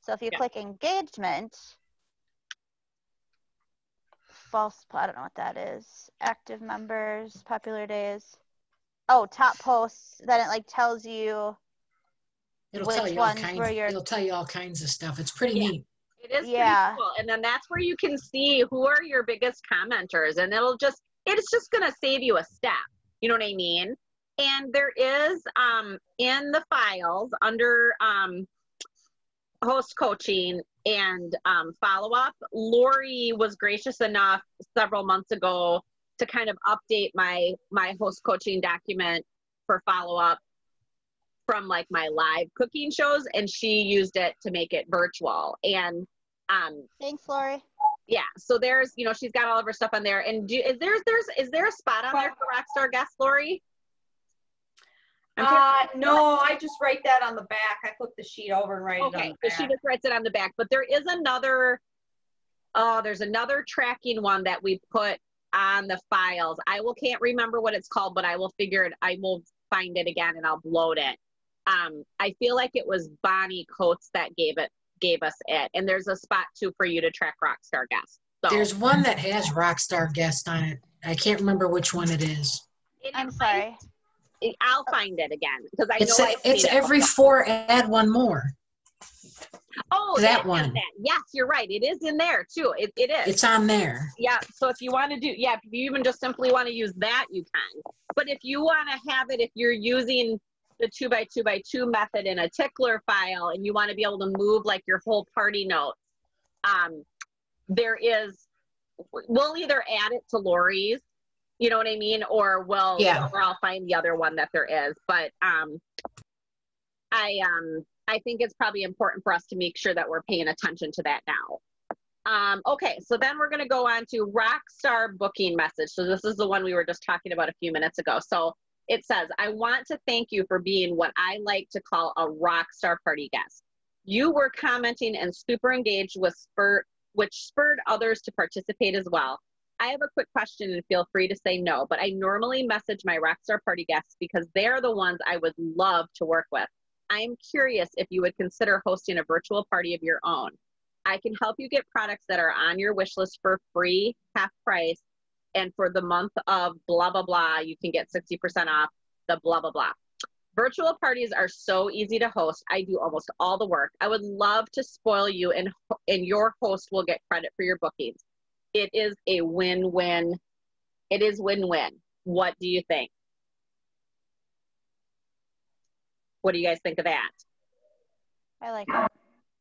So if you Yeah. click engagement, false, I don't know what that is. Active members, popular days. Oh, top posts. Then it like tells you It'll Which tell you all ones kinds. were your- It'll tell you all kinds of stuff. It's pretty Yeah. neat. It is Yeah. cool. And then that's where you can see who are your biggest commenters and it'll just it's just gonna save you a step. You know what I mean? And there is um in the files under um host coaching and um follow up, Lori was gracious enough several months ago to kind of update my my host coaching document for follow up from like my live cooking shows and she used it to make it virtual and um thanks, Lori. yeah so there's you know she's got all of her stuff on there. And do is there there's is there a spot on there for rockstar guest lori? I'm Uh, no, I just write that on the back. I flip the sheet over and write it on okay the so she just writes it on the back. But there is another oh there's another tracking one that we put on the files. I will can't remember what it's called but i will figure it i will find it again and i'll load it. Um i feel like it was bonnie coates that gave it gave us it and there's a spot too for you to track rockstar guests so There's one that has Rockstar guest on it. I can't remember which one it is. it I'm might- sorry. i'll find it again because i It's know I've it's seen it every before. four add one more. oh that has one. that. yes you're right it is in there too it, it is It's on there. Yeah, so if you want to do, yeah, if you even just simply want to use that, you can. But if you want to have it, if you're using the two by two by two method in a tickler file and you want to be able to move like your whole party notes, um, there is, we'll either add it to Lori's, you know what I mean? Or we'll, Yeah. or I'll find the other one that there is. But, um, I, um, I think it's probably important for us to make sure that we're paying attention to that now. Um, okay, so then we're going to go on to Rockstar booking message. So this is the one we were just talking about a few minutes ago. So it says, I want to thank you for being what I like to call a rock star party guest. You were commenting and super engaged with spur, which spurred others to participate as well. I have a quick question and feel free to say no, but I normally message my rockstar party guests because they're the ones I would love to work with. I'm curious if you would consider hosting a virtual party of your own. I can help you get products that are on your wish list for free, half price, and for the month of blah blah blah, you can get 60% off the blah blah blah. Virtual parties are so easy to host. I do almost all the work. I would love to spoil you and and your host will get credit for your bookings. It is a win-win. It is win-win. What do you think? What do you guys think of that? I like it.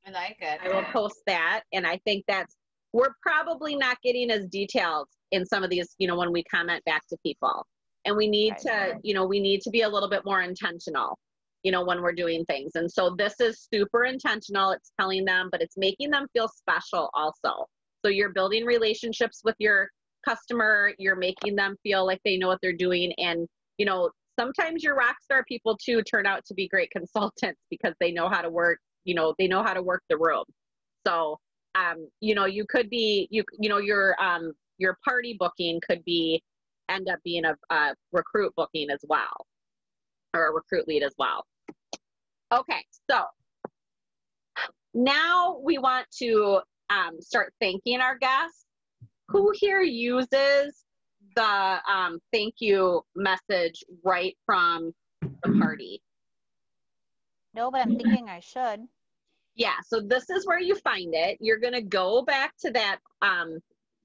I like it. I will post that. And I think that's, we're probably not getting as detailed in some of these, you know, when we comment back to people. And we need to, you know, we need to be a little bit more intentional, you know, when we're doing things. And so this is super intentional. It's telling them, but it's making them feel special also. So you're building relationships with your customer, you're making them feel like they know what they're doing. And, you know, sometimes your rock star people too turn out to be great consultants because they know how to work, you know, they know how to work the room. So, um, you know, you could be, you, you know, your, um, your party booking could be, end up being a, a recruit booking as well, or a recruit lead as well. Okay, so now we want to um, start thanking our guests. Who here uses the um, thank you message right from the party? No, but I'm thinking I should. Yeah, so this is where you find it. You're going to go back to that um,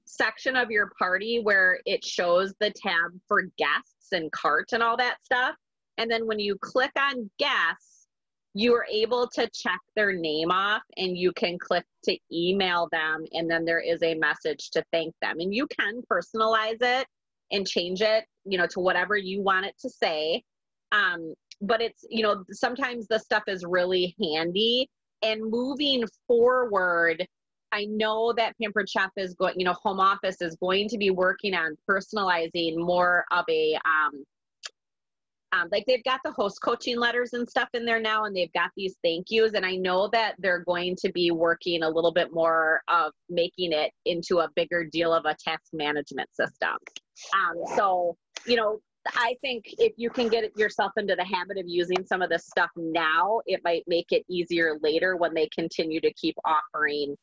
section of your party where it shows the tab for guests and cart and all that stuff. And then when you click on guests, you are able to check their name off and you can click to email them. And then there is a message to thank them. And you can personalize it and change it you know to whatever you want it to say. Um, but it's you know sometimes the stuff is really handy. And moving forward i know that pampered chef is going you know home office is going to be working on personalizing more of a um, um, like they've got the host coaching letters and stuff in there now and they've got these thank yous and i know that they're going to be working a little bit more of making it into a bigger deal of a task management system. Um, so you know i think if you can get yourself into the habit of using some of this stuff now it might make it easier later when they continue to keep offering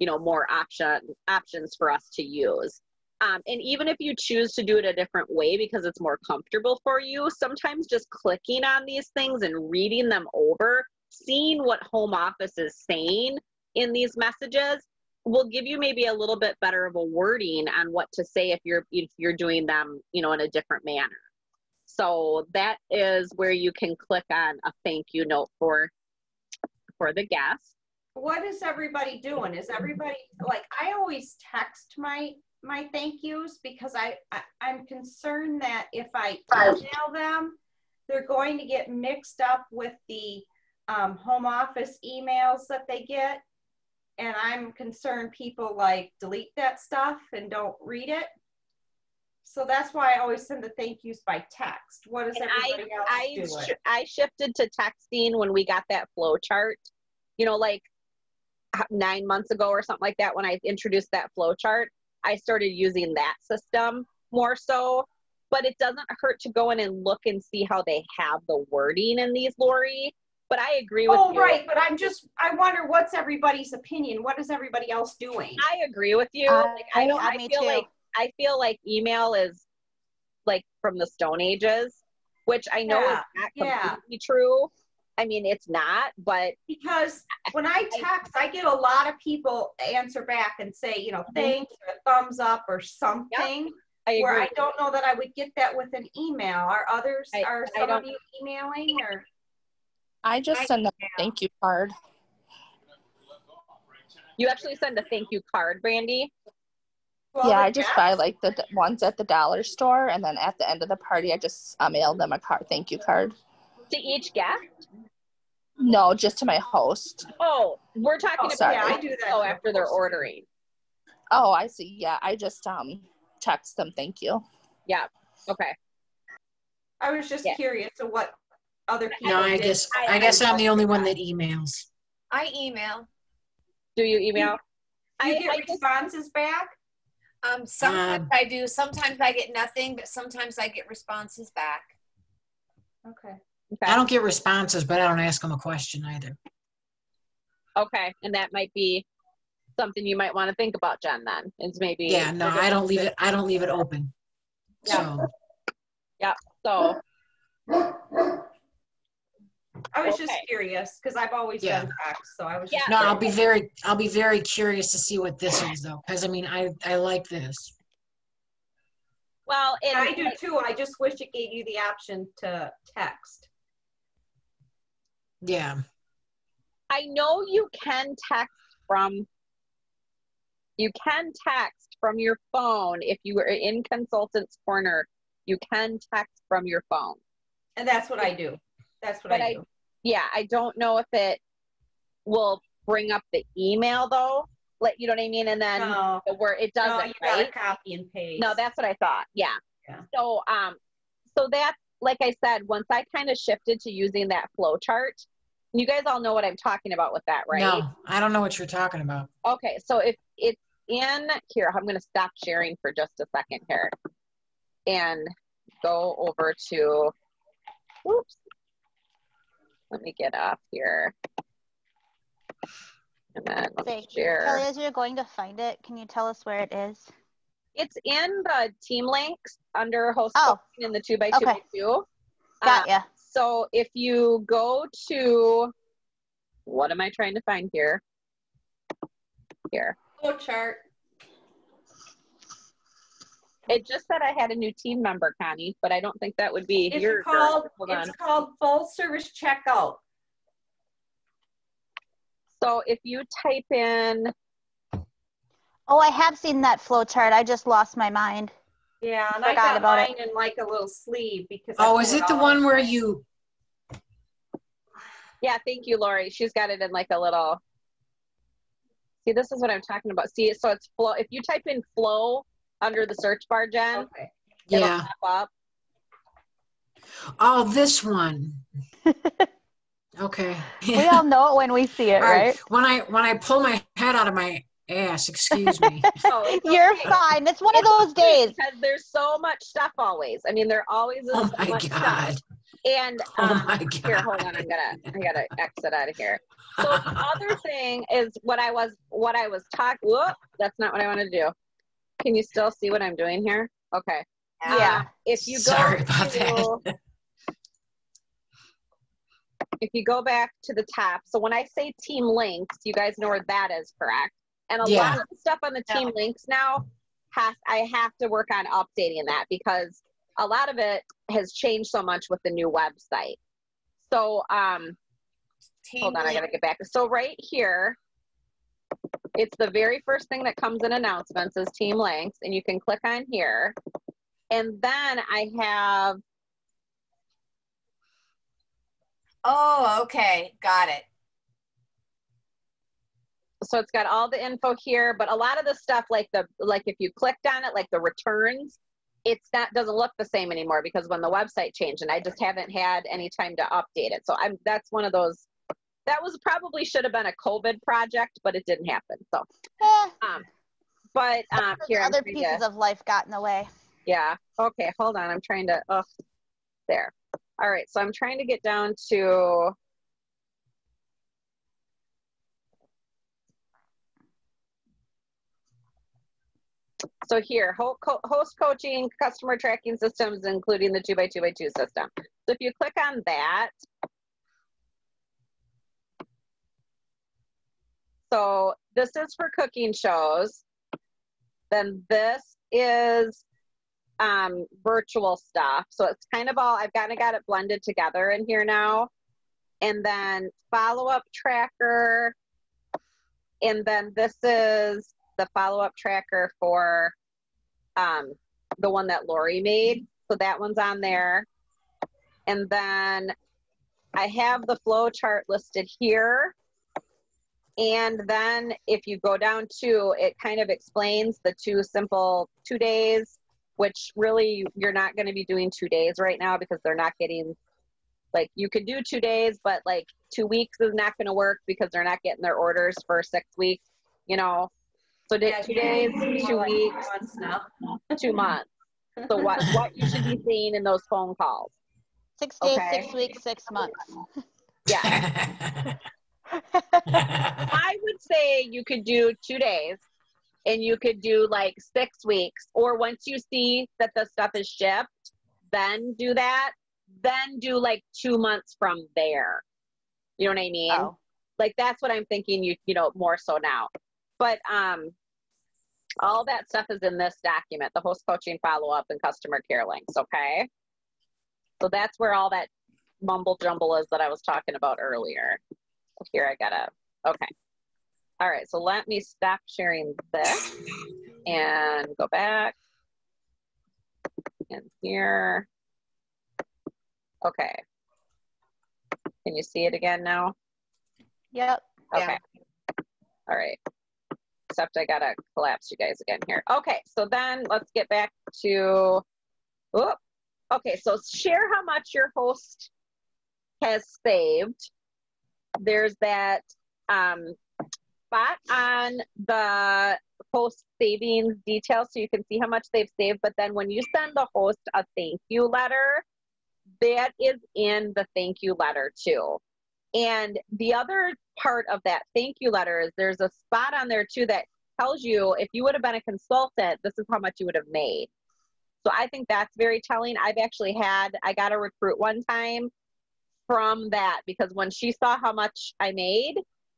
you know more option options for us to use um, and even if you choose to do it a different way because it's more comfortable for you, sometimes just clicking on these things and reading them over, seeing what home office is saying in these messages will give you maybe a little bit better of a wording on what to say if you're if you're doing them, you know, in a different manner. So that is where you can click on a thank you note for for the guest. What is everybody doing? Is everybody like I always text my my thank yous because I, I I'm concerned that if I email them, they're going to get mixed up with the um, home office emails that they get, and I'm concerned people like delete that stuff and don't read it. So that's why I always send the thank yous by text. What is And everybody else I, do? sh- I shifted to texting when we got that flow chart. You know, like nine months ago or something like that, when I introduced that flow chart, I started using that system more so. But it doesn't hurt to go in and look and see how they have the wording in these, Lori. But I agree with you. Oh, you. right, but I'm just, I wonder what's everybody's opinion? What is everybody else doing? I agree with you. Uh, like, I, yeah, I feel too. like I feel like email is like from the Stone Ages, which I know is Yeah, not yeah. completely true. I mean, it's not, but Because when I text, I get a lot of people answer back and say, you know, thanks or a thumbs up or something. I agree. Where I don't know that I would get that with an email. Are others, I- are some of don't- you emailing or? I just send a thank you card. You actually send a thank you card, Brandy. Well, yeah, I just guests- buy like the d- ones at the dollar store, and then at the end of the party, I just uh, mail them a card, thank you card. To each guest? No, just to my host. Oh, we're talking Oh, about sorry. Yeah, I do that. oh after they're ordering. Oh, I see. Yeah, I just um text them thank you. Yeah. Okay. I was just Yeah. curious to what other people No, I did. guess, I- I guess I I'm the only one that. that emails. I email. Do you email? You I- get I just- responses back? Um, sometimes Um, I do. Sometimes I get nothing, but sometimes I get responses back. Okay. I don't get responses, but I don't ask them a question either. Okay, and that might be something you might want to think about, Jen. Then is maybe. Yeah, no, I don't leave it, I don't leave it open. So, Yeah. So I was just curious because I've always Yeah. done text, so I was just. Yeah. no, I'll be very, I'll be very curious to see what this is though, because I mean, I, I like this. well, and I do too. I just wish it gave you the option to text. Yeah, I know you can text from you can text from your phone if you are in consultant's corner. You can text from your phone. And that's what I do. That's what But I I- do. Yeah, I don't know if it will bring up the email though. Like you know what I mean? And then No, the word it doesn't, you gotta right? copy and paste. No, that's what I thought. Yeah. Yeah. So um so that like I said, once I kind of shifted to using that flow chart, you guys all know what I'm talking about with that, right? No, I don't know what you're talking about. Okay, so if it's in here, I'm gonna stop sharing for just a second here and go over to oops. Let me get off here. And then let's Say, share. Kelly, as you're going to find it, can you tell us where it is? It's in the team links under host Oh. in the two by two by two. Got Uh, ya. So if you go to, what am I trying to find here? Here. Flow chart. It just said I had a new team member, Connie, but I don't think that would be It's your called, turn. Hold it's called full service checkout. So if you type in, Oh, I have seen that flow chart. I just lost my mind. Yeah, and I Forgot got about mine in like a little sleeve because. I Oh, pull is it out the one where you? yeah, thank you, Lori. She's got it in like a little. See, this is what I'm talking about. See, so it's flow. If you type in flow under the search bar, Jen, Okay. it'll Yeah. pop up. Oh, this one. Okay. We all know it when we see it, All right. right? When I when I pull my head out of my ass, excuse me. Oh, it's You're okay. fine. It's one of those days. because there's so much stuff always. I mean, there always is Oh so my much god. stuff. And Oh um, my god. here, hold on. I'm gonna I gotta exit out of here. So the other thing is what I was what I was talking. Whoop, that's not what I want to do. Can you still see what I'm doing here? Okay. Yeah. Um, if you go Sorry about to, if you go back to the top, so when I say team links, you guys know where that is, correct? And a Yeah. lot of the stuff on the team links now has I have to work on updating that because a lot of it has changed so much with the new website. So um Team hold on, I gotta get back. So right here, it's the very first thing that comes in announcements is team links, and you can click on here. And then I have Oh, okay. Got it. So it's got all the info here, but a lot of the stuff like the like if you clicked on it, like the returns, it's not doesn't look the same anymore because when the website changed and I just haven't had any time to update it. So I'm that's one of those that was probably should have been a COVID project, but it didn't happen. So Eh, um but um here other pieces to- of life got in the way. Yeah. Okay, hold on. I'm trying to oh there. All right, so I'm trying to get down to So here, host coaching, customer tracking systems, including the two by two by two system. So if you click on that, so this is for cooking shows. Then this is um, virtual stuff. So it's kind of all, I've kind of got it blended together in here now. And then follow up tracker. And then this is the follow up tracker for um, the one that Lori made. So that one's on there. And then I have the flow chart listed here. And then if you go down to, it kind of explains the two simple two days, which really you're not going to be doing two days right now because they're not getting, like, you could do two days, but like two weeks is not going to work because they're not getting their orders for six weeks, you know? So Yeah, two two days, two weeks, months now. two months. So what, what you should be seeing in those phone calls. Six days, Okay. six weeks, six months. Yeah. I would say you could do two days and you could do like six weeks, or once you see that the stuff is shipped, then do that. Then do like two months from there. You know what I mean? Oh. Like that's what I'm thinking. You you know more so now, but um, all that stuff is in this document: the host coaching follow up and customer care links. Okay, so that's where all that mumble jumble is that I was talking about earlier. Here I gotta. Okay. All right, so let me stop sharing this and go back. And here. Okay. Can you see it again now? Yep. Yeah. Okay. All right. Except I gotta collapse you guys again here. Okay, so then let's get back to, okay, so share how much your host has saved. There's that um, spot on the host savings details so you can see how much they've saved. But then when you send the host a thank you letter, that is in the thank you letter too. And the other part of that thank you letter is there's a spot on there too that tells you if you would have been a consultant, this is how much you would have made. So I think that's very telling. I've actually had, I got a recruit one time from that because when she saw how much I made,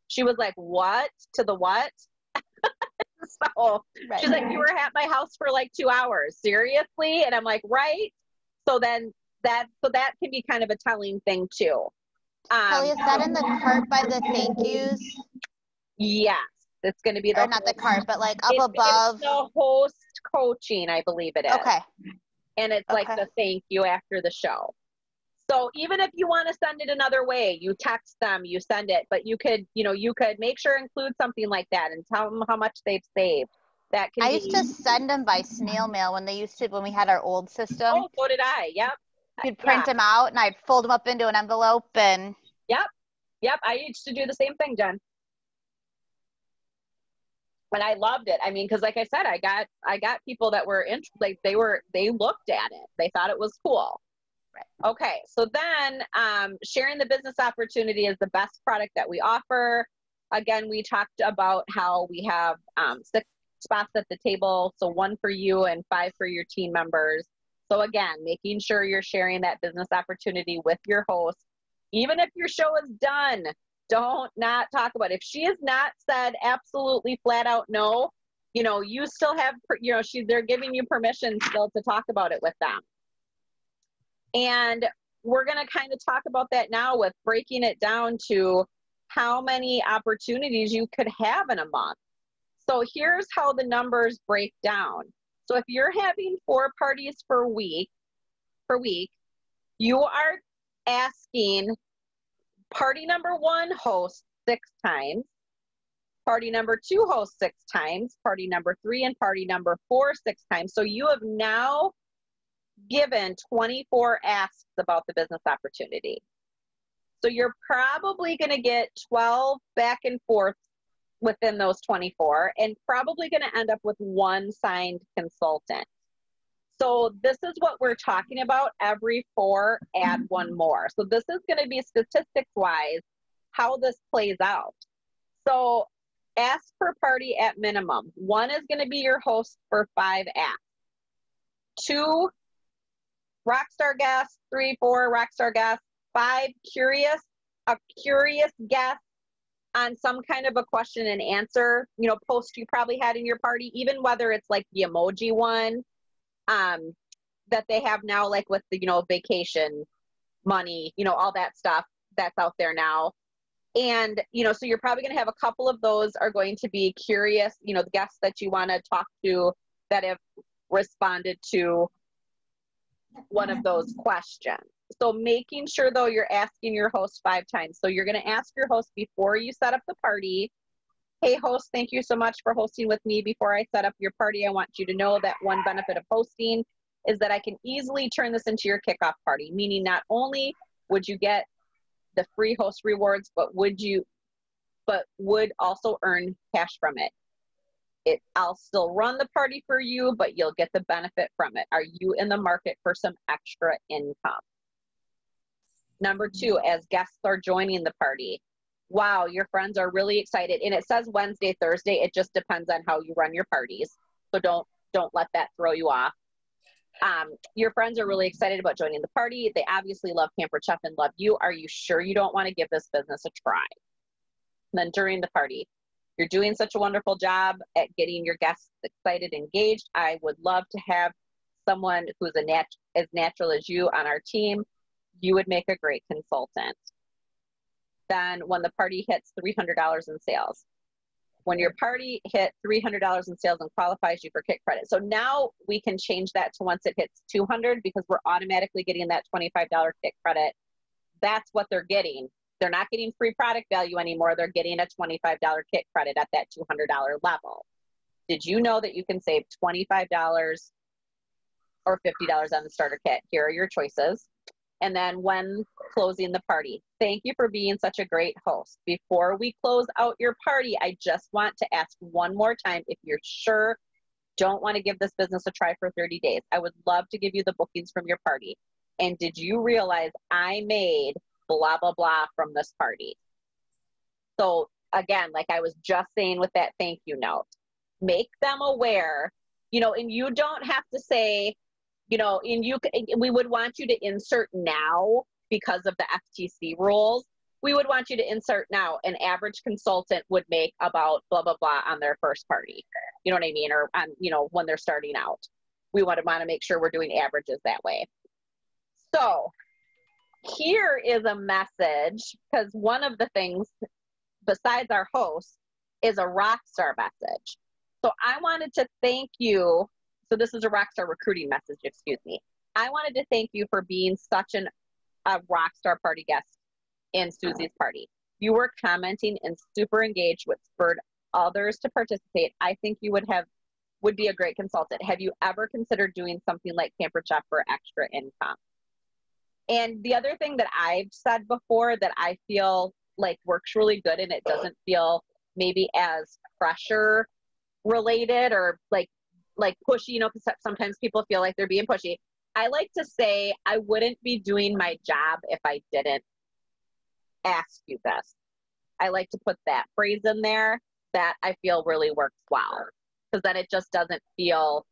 she was like, What to the what? so Right. she's like, You were at my house for like two hours. Seriously? And I'm like, Right. So then that, so that can be kind of a telling thing too. Um, Kelly, is that in the cart by the thank yous? Yes, it's going to be the Or not the cart, but like up It's- above? It's the host coaching, I believe it is. Okay. And it's like the thank you after the show. So even if you want to send it another way, you text them, you send it, but you could, you know, you could make sure include something like that and tell them how much they've saved. That can I be. used to send them by snail mail when they used to, when we had our old system. Oh, so did I. Yep. You'd print yeah. them out and I'd fold them up into an envelope and Yep, Yep. I used to do the same thing, Jen. And I loved it. I mean, because like I said, I got I got people that were in like they were they looked at it. They thought it was cool. Right. Okay, so then um, sharing the business opportunity is the best product that we offer. Again, we talked about how we have um, six spots at the table, so one for you and five for your team members. So again, making sure you're sharing that business opportunity with your host even if your show is done, don't not talk about it. If she has not said absolutely flat out no, you know, you still have, you know, she they're giving you permission still to talk about it with them. And we're going to kind of talk about that now with breaking it down to how many opportunities you could have in a month. So here's how the numbers break down. So if you're having four parties per week, per week, you are asking party number one host six times, party number two host six times, party number three and party number four six times. So you have now given 24 asks about the business opportunity. So you're probably going to get 12 back and forth within those 24 and probably going to end up with one signed consultant. So this is what we're talking about. Every four, add one more. So this is going to be statistics wise how this plays out. So ask per party at minimum. One is going to be your host for five asks. Two rockstar guests, three, four rockstar guests, five curious, a curious guest on some kind of a question and answer, you know, post you probably had in your party, even whether it's like the emoji one um, that they have now, like with the, you know, vacation money, you know, all that stuff that's out there now. And, you know, so you're probably going to have a couple of those are going to be curious, you know, the guests that you want to talk to that have responded to one of those questions. So making sure though you're asking your host five times. So you're going to ask your host before you set up the party, Hey, host, thank you so much for hosting with me. Before I set up your party, I want you to know that one benefit of hosting is that I can easily turn this into your kickoff party, meaning not only would you get the free host rewards, but would you, but would also earn cash from it. It, I'll still run the party for you, but you'll get the benefit from it. Are you in the market for some extra income? Number two, as guests are joining the party, wow, your friends are really excited. And it says Wednesday, Thursday. It just depends on how you run your parties. So don't don't let that throw you off. Um, your friends are really excited about joining the party. They obviously love Pampered Chef and love you. Are you sure you don't want to give this business a try? And then during the party, you're doing such a wonderful job at getting your guests excited, engaged. I would love to have someone who's a nat- as natural as you on our team. You would make a great consultant then when the party hits $300 in sales. when your party hit $300 in sales and qualifies you for kit credit. So now we can change that to once it hits 200 because we're automatically getting that $25 kit credit. That's what they're getting. They're not getting free product value anymore. They're getting a $25 kit credit at that $200 level. Did you know that you can save $25 or $50 on the starter kit? Here are your choices. And then when closing the party, thank you for being such a great host. Before we close out your party, I just want to ask one more time if you're sure don't want to give this business a try for 30 days. I would love to give you the bookings from your party. And did you realize I made blah, blah, blah from this party? So, again, like I was just saying with that thank you note, make them aware, you know, and you don't have to say, you know, and you we would want you to insert now because of the FTC rules. We would want you to insert now. An average consultant would make about blah blah blah on their first party. You know what I mean, or on you know when they're starting out. We want to want to make sure we're doing averages that way. So here is a message because one of the things besides our host is a rock star message. So I wanted to thank you so this is a Rockstar recruiting message, excuse me. I wanted to thank you for being such an a Rockstar party guest in Susie's party. You were commenting and super engaged, which spurred others to participate. I think you would have would be a great consultant. Have you ever considered doing something like Pampered Chef for extra income? And the other thing that I've said before that I feel like works really good and it doesn't feel maybe as pressure related or like like pushy, you know, because sometimes people feel like they're being pushy. I like to say I wouldn't be doing my job if I didn't ask you this. I like to put that phrase in there that I feel really works well because then it just doesn't feel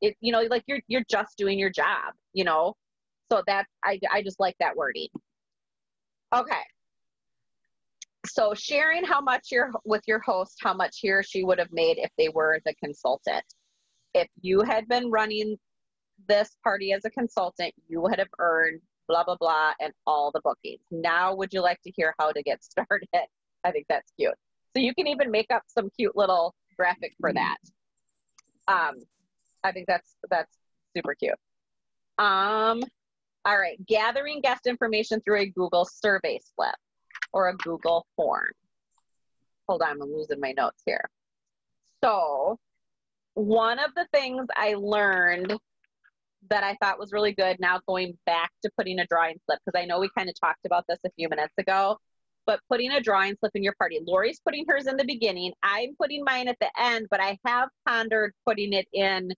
it you know like you're you're just doing your job, you know. So that I I just like that wording. Okay. So sharing how much you're with your host, how much he or she would have made if they were the consultant if you had been running this party as a consultant, you would have earned blah, blah, blah, and all the bookings. Now, would you like to hear how to get started? I think that's cute. So you can even make up some cute little graphic for that. Um, I think that's that's super cute. Um, all right, gathering guest information through a Google survey slip or a Google form. Hold on, I'm losing my notes here. So one of the things I learned that I thought was really good now going back to putting a drawing slip, because I know we kind of talked about this a few minutes ago, but putting a drawing slip in your party. Lori's putting hers in the beginning. I'm putting mine at the end, but I have pondered putting it in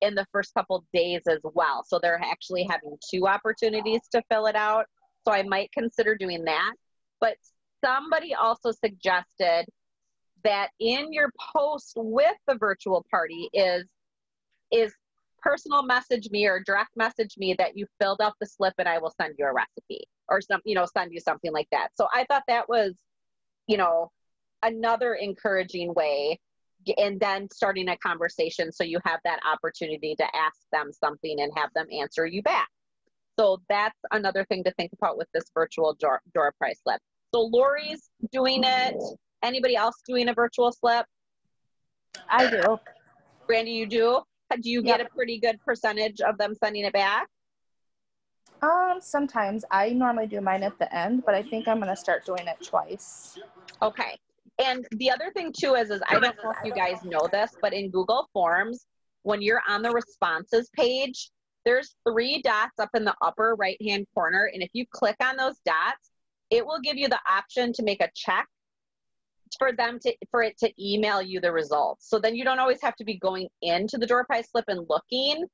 in the first couple days as well. So they're actually having two opportunities to fill it out. So I might consider doing that. But somebody also suggested that in your post with the virtual party is is personal message me or direct message me that you filled out the slip and I will send you a recipe or some you know send you something like that. So I thought that was you know another encouraging way and then starting a conversation so you have that opportunity to ask them something and have them answer you back. So that's another thing to think about with this virtual door, door prize slip. So Lori's doing it. Anybody else doing a virtual slip? I do. Brandy, you do? Do you get a pretty good percentage of them sending it back? Um, sometimes I normally do mine at the end, but I think I'm gonna start doing it twice. Okay. And the other thing too is, is I don't know if you guys know this, but in Google Forms, when you're on the responses page, there's three dots up in the upper right hand corner. And if you click on those dots, it will give you the option to make a check for them to for it to email you the results. So then you don't always have to be going into the door prize slip and looking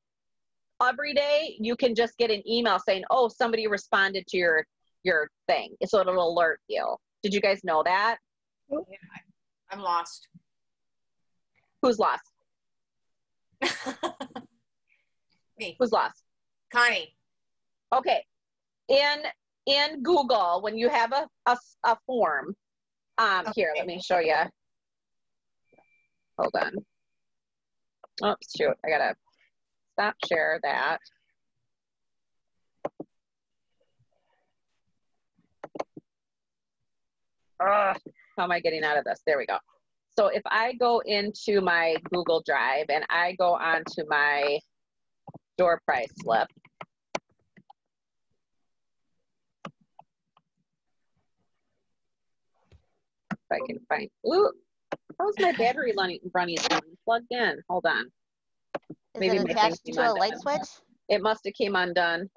every day. You can just get an email saying, "Oh, somebody responded to your your thing," so it'll alert you. Did you guys know that? Oh, I'm lost. Who's lost? Me, Who's lost? Connie. Okay. In in Google, when you have a a, a form, um, here, let me show you. Hold on. Oh, shoot. I gotta stop share that. Ugh, how am I getting out of this? There we go. So if I go into my Google Drive and I go onto my door price slip, I can find, ooh, how's my battery running, running plugged in? Hold on. Is Maybe it attached to came a light switch? It must have came undone.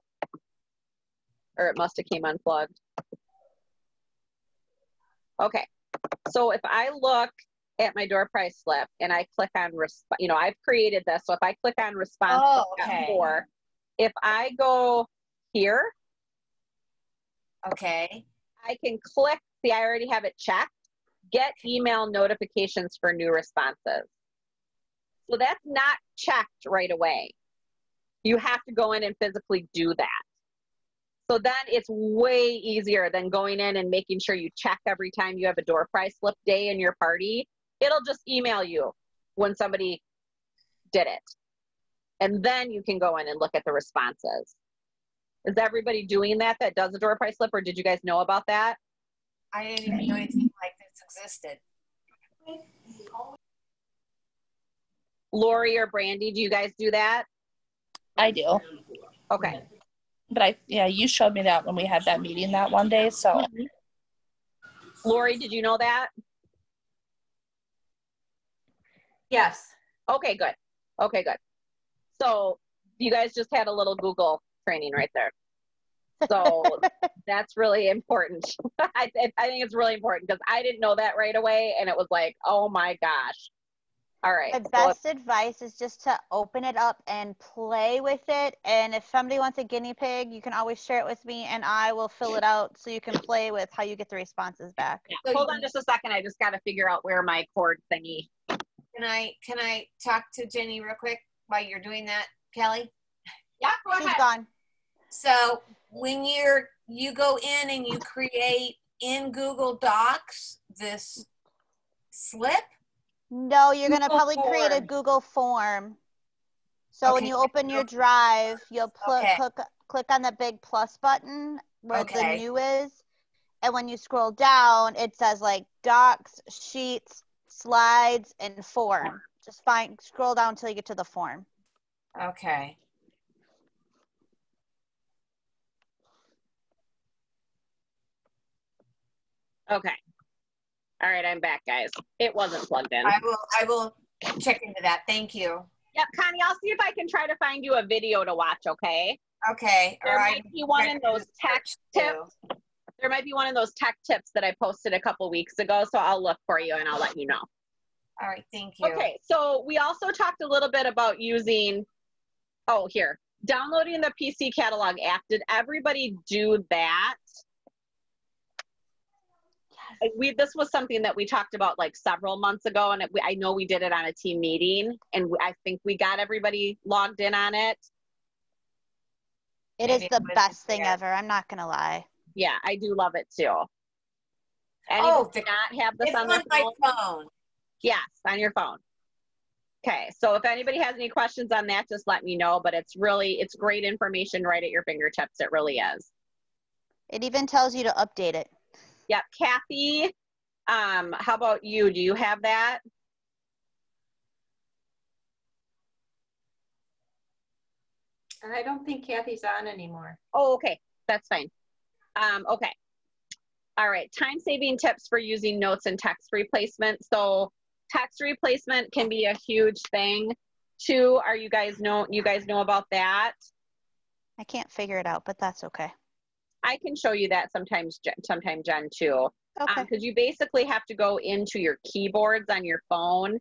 Or it must have came unplugged. Okay, so if I look at my door price slip and I click on, resp- you know, I've created this. So if I click on response Oh, okay. four, if I go here, Okay. I can click, see, I already have it checked, get email notifications for new responses. So that's not checked right away. You have to go in and physically do that. So then it's way easier than going in and making sure you check every time you have a door price slip day in your party. It'll just email you when somebody did it. And then you can go in and look at the responses. Is everybody doing that that does a door price slip or did you guys know about that? I didn't even know this existed. Lori or Brandy, do you guys do that? I do. Okay. But I, yeah, you showed me that when we had that meeting that one day. So mm-hmm. Lori, did you know that? Yes. Okay, good. Okay, good. So you guys just had a little Google training right there. So that's really important. I, I think it's really important because I didn't know that right away, and it was like, oh my gosh. All right. My so if- best advice is just to open it up and play with it. And if somebody wants a guinea pig, you can always share it with me and I will fill it out so you can play with how you get the responses back. yeah, So hold on just a second. I just got to figure out where my cord thingy. Can I can I talk to Jenny real quick while you're doing that, Kelly? Yeah, go She's gone. So when you're you go in and you create in Google Docs this slip. No, you're going to probably create a. Google form. So when you open your drive, you'll pl- Okay. click, click on the big plus button where Okay. the new is. And when you scroll down, it says like docs, sheets, slides, and form. Just find scroll down until you get to the form. Okay. Okay. All right, I'm back, guys. It wasn't plugged in. I will I will check into that. Thank you. Yep, Connie, I'll see if I can try to find you a video to watch, okay? Okay. There All right. might be one in those tech tips. There might be one of those tech tips that I posted a couple weeks ago, so I'll look for you and I'll let you know. All right. Thank you. Okay, so we also talked a little bit about using, oh, here, downloading the PC catalog app. Did everybody do that? Like, We, this was something that we talked about like several months ago, and it, we, I know we did it on a team meeting, and we, I think we got everybody logged in on it. It is Maybe the it was- best thing yeah. ever. I'm not gonna lie. Yeah, I do love it too. Anybody Oh, the- not have this It's on on their my phone? phone. Yes, on your phone. Okay, so if anybody has any questions on that, just let me know. But it's really, it's great information right at your fingertips. It really is. It even tells you to update it. Yep, Kathy. Um, how about you? Do you have that? I don't think Kathy's on anymore. Oh, okay, that's fine. Um, okay. All right, time saving tips for using notes and text replacement. So text replacement can be a huge thing. Two, are you guys know you guys know about that? I can't figure it out, but that's okay. I can show you that sometimes, sometime, Jen, too. Okay. Because you basically have to go into your keyboards on your phone.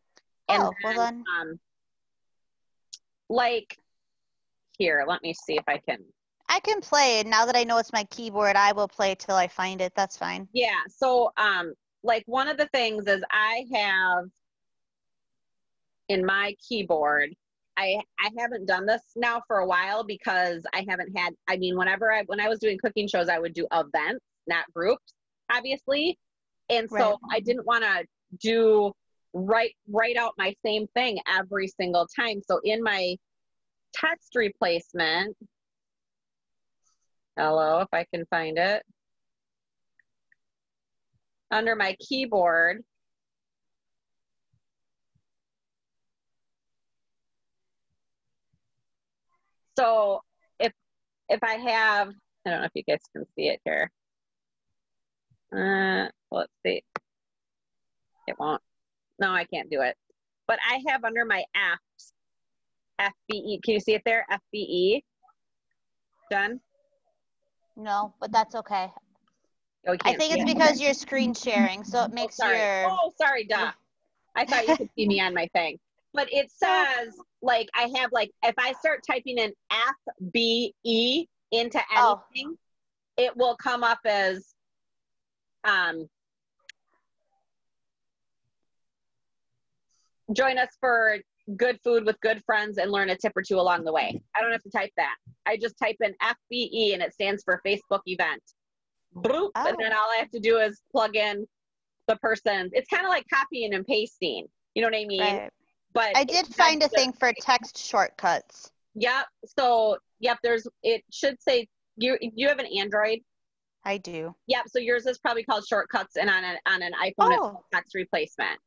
And oh, well then, um, like, here, let me see if I can. I can play it. Now that I know it's my keyboard, I will play till I find it. That's fine. Yeah. So, um, like one of the things is I have in my keyboard. I I haven't done this now for a while because I haven't had. I mean, whenever I when I was doing cooking shows, I would do events, not groups, obviously, and so Right. I didn't want to do write write out my same thing every single time. So in my text replacement, hello, if I can find it under my keyboard, So if if I have, I don't know if you guys can see it here. Uh, let's see. It won't. No, I can't do it. But I have under my apps, FBE. Can you see it there? FBE. Done. No, but that's okay. Oh, I think it's it. because you're screen sharing, so it makes oh, sorry. your. Oh, sorry, duh. I thought you could see me on my thing. But it says, like, I have, like, if I start typing in FBE into Oh. anything, it will come up as, um, join us for good food with good friends and learn a tip or two along the way. I don't have to type that. I just type in FBE and it stands for Facebook event. Bloop, Oh. And then all I have to do is plug in the person. It's kind of like copying and pasting. You know what I mean? Right. But I did find a thing for text shortcuts. Yep. So yep, there's it should say you you have an Android. I do. Yep. So yours is probably called shortcuts, and on an on an iPhone it's Oh. called text replacement.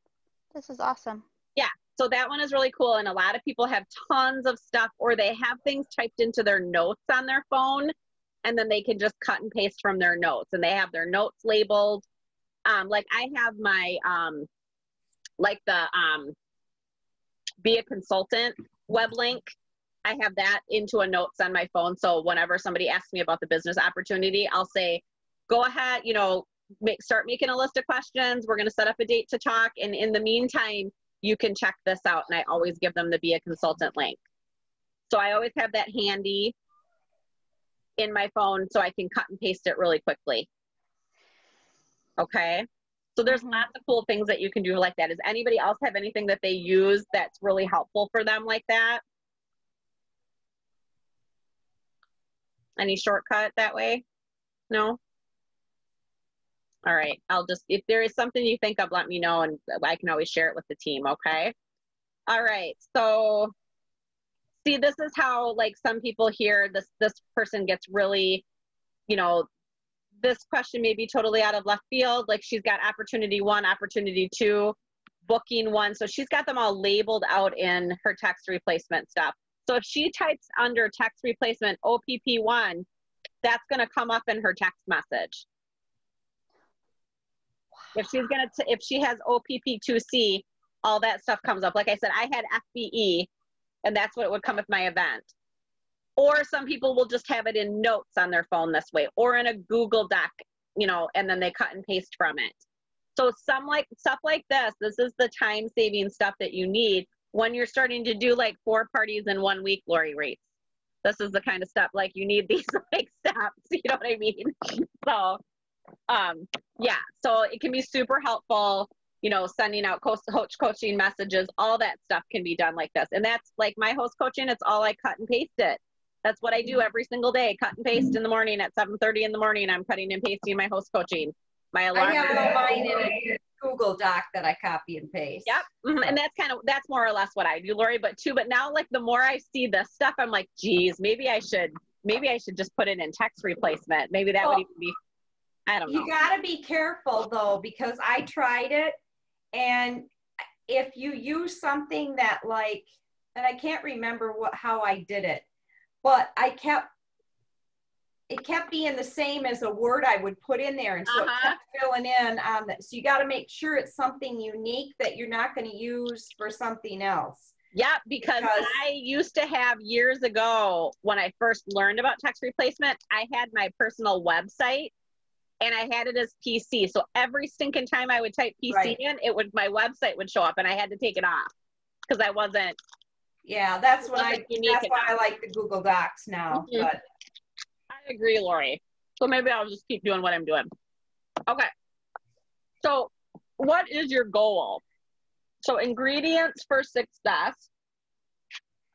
This is awesome. Yeah. So that one is really cool, and a lot of people have tons of stuff, or they have things typed into their notes on their phone, and then they can just cut and paste from their notes, and they have their notes labeled. Um, like I have my um, like the um, be a consultant web link. I have that into a notes on my phone. So whenever somebody asks me about the business opportunity, I'll say, go ahead, you know, make, start making a list of questions. We're going to set up a date to talk. And in the meantime, you can check this out. And I always give them the be a consultant link. So I always have that handy in my phone so I can cut and paste it really quickly. Okay. So there's Mhm. lots of cool things that you can do like that. Does anybody else have anything that they use that's really helpful for them like that? Any shortcut that way? No? All right. I'll just, if there is something you think of, let me know and I can always share it with the team. Okay. All right. So see, this is how like some people here, this, this person gets really, you know, this question may be totally out of left field. Like she's got opportunity one, opportunity two, booking one. So she's got them all labeled out in her text replacement stuff. So if she types under text replacement OPP1, that's going to come up in her text message. If she's going to, if she has OPP2C, all that stuff comes up. Like I said, I had FBE, and that's what would come with my event. Or some people will just have it in notes on their phone this way, or in a Google Doc, you know, and then they cut and paste from it. So some like stuff like this, this is the time saving stuff that you need when you're starting to do like four parties in one week, Lori rates. This is the kind of stuff like you need these like steps, you know what I mean? So um yeah, so it can be super helpful, you know, sending out coach coach coaching messages, all that stuff can be done like this. And that's like my host coaching, it's all I cut and paste it. That's what I do every single day, cut and paste in the morning at 7:30 in the morning. I'm cutting and pasting my host coaching. My alarm. I have mine in a Google Doc that I copy and paste. Yep. mhm, And that's kind of that's more or less what I do, Lori. But too, but now like the more I see this stuff, I'm like, geez, maybe I should maybe I should just put it in text replacement. Maybe that would even be I don't know. You got to be careful though, because I tried it, and if you use something that like, and I can't remember what how I did it, but I kept it kept being the same as a word I would put in there, and so Uh-huh. it kept filling in on that. So you got to make sure it's something unique that you're not going to use for something else. Yep, because, Because- I used to have years ago when I first learned about text replacement, I had my personal website and I had it as PC. So every stinking time I would type PC Right. in, it would my website would show up and I had to take it off because I wasn't Yeah, that's what I. That's why I like the Google Docs now. Mhm. But I agree, Lori. So maybe I'll just keep doing what I'm doing. Okay. So, what is your goal? So, ingredients for success.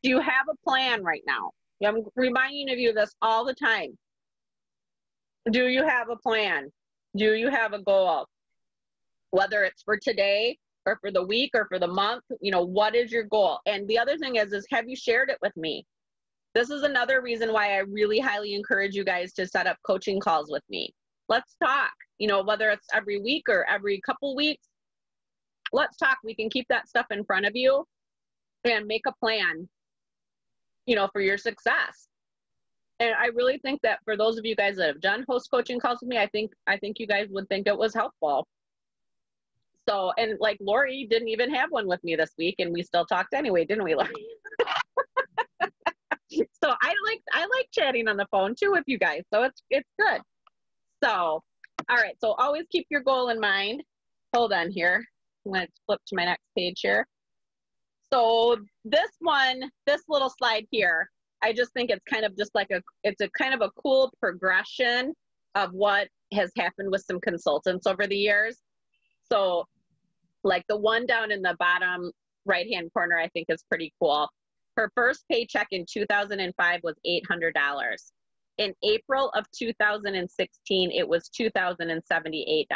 Do you have a plan right now? I'm reminding of you this all the time. Do you have a plan? Do you have a goal? Whether it's for today or for the week or for the month, you know, what is your goal? And the other thing is, is have you shared it with me? this is another reason why I really highly encourage you guys to set up coaching calls with me. Let's talk, you know, whether it's every week or every couple weeks. Let's talk. We can keep that stuff in front of you and make a plan. you know, for your success. And I really think that for those of you guys that have done host coaching calls with me, I think I think you guys would think it was helpful. So, and like Lori didn't even have one with me this week, and we still talked anyway, didn't we, Lori? so I like I like chatting on the phone too with you guys. So it's it's good. So, all right. So always keep your goal in mind. Hold on here. I'm going to flip to my next page here. So this one, this little slide here, I just think it's kind of just like a, it's a kind of a cool progression of what has happened with some consultants over the years. So like the one down in the bottom right hand corner, I think is pretty cool. Her first paycheck in 2005 was $800. In April of 2016, it was $2,078.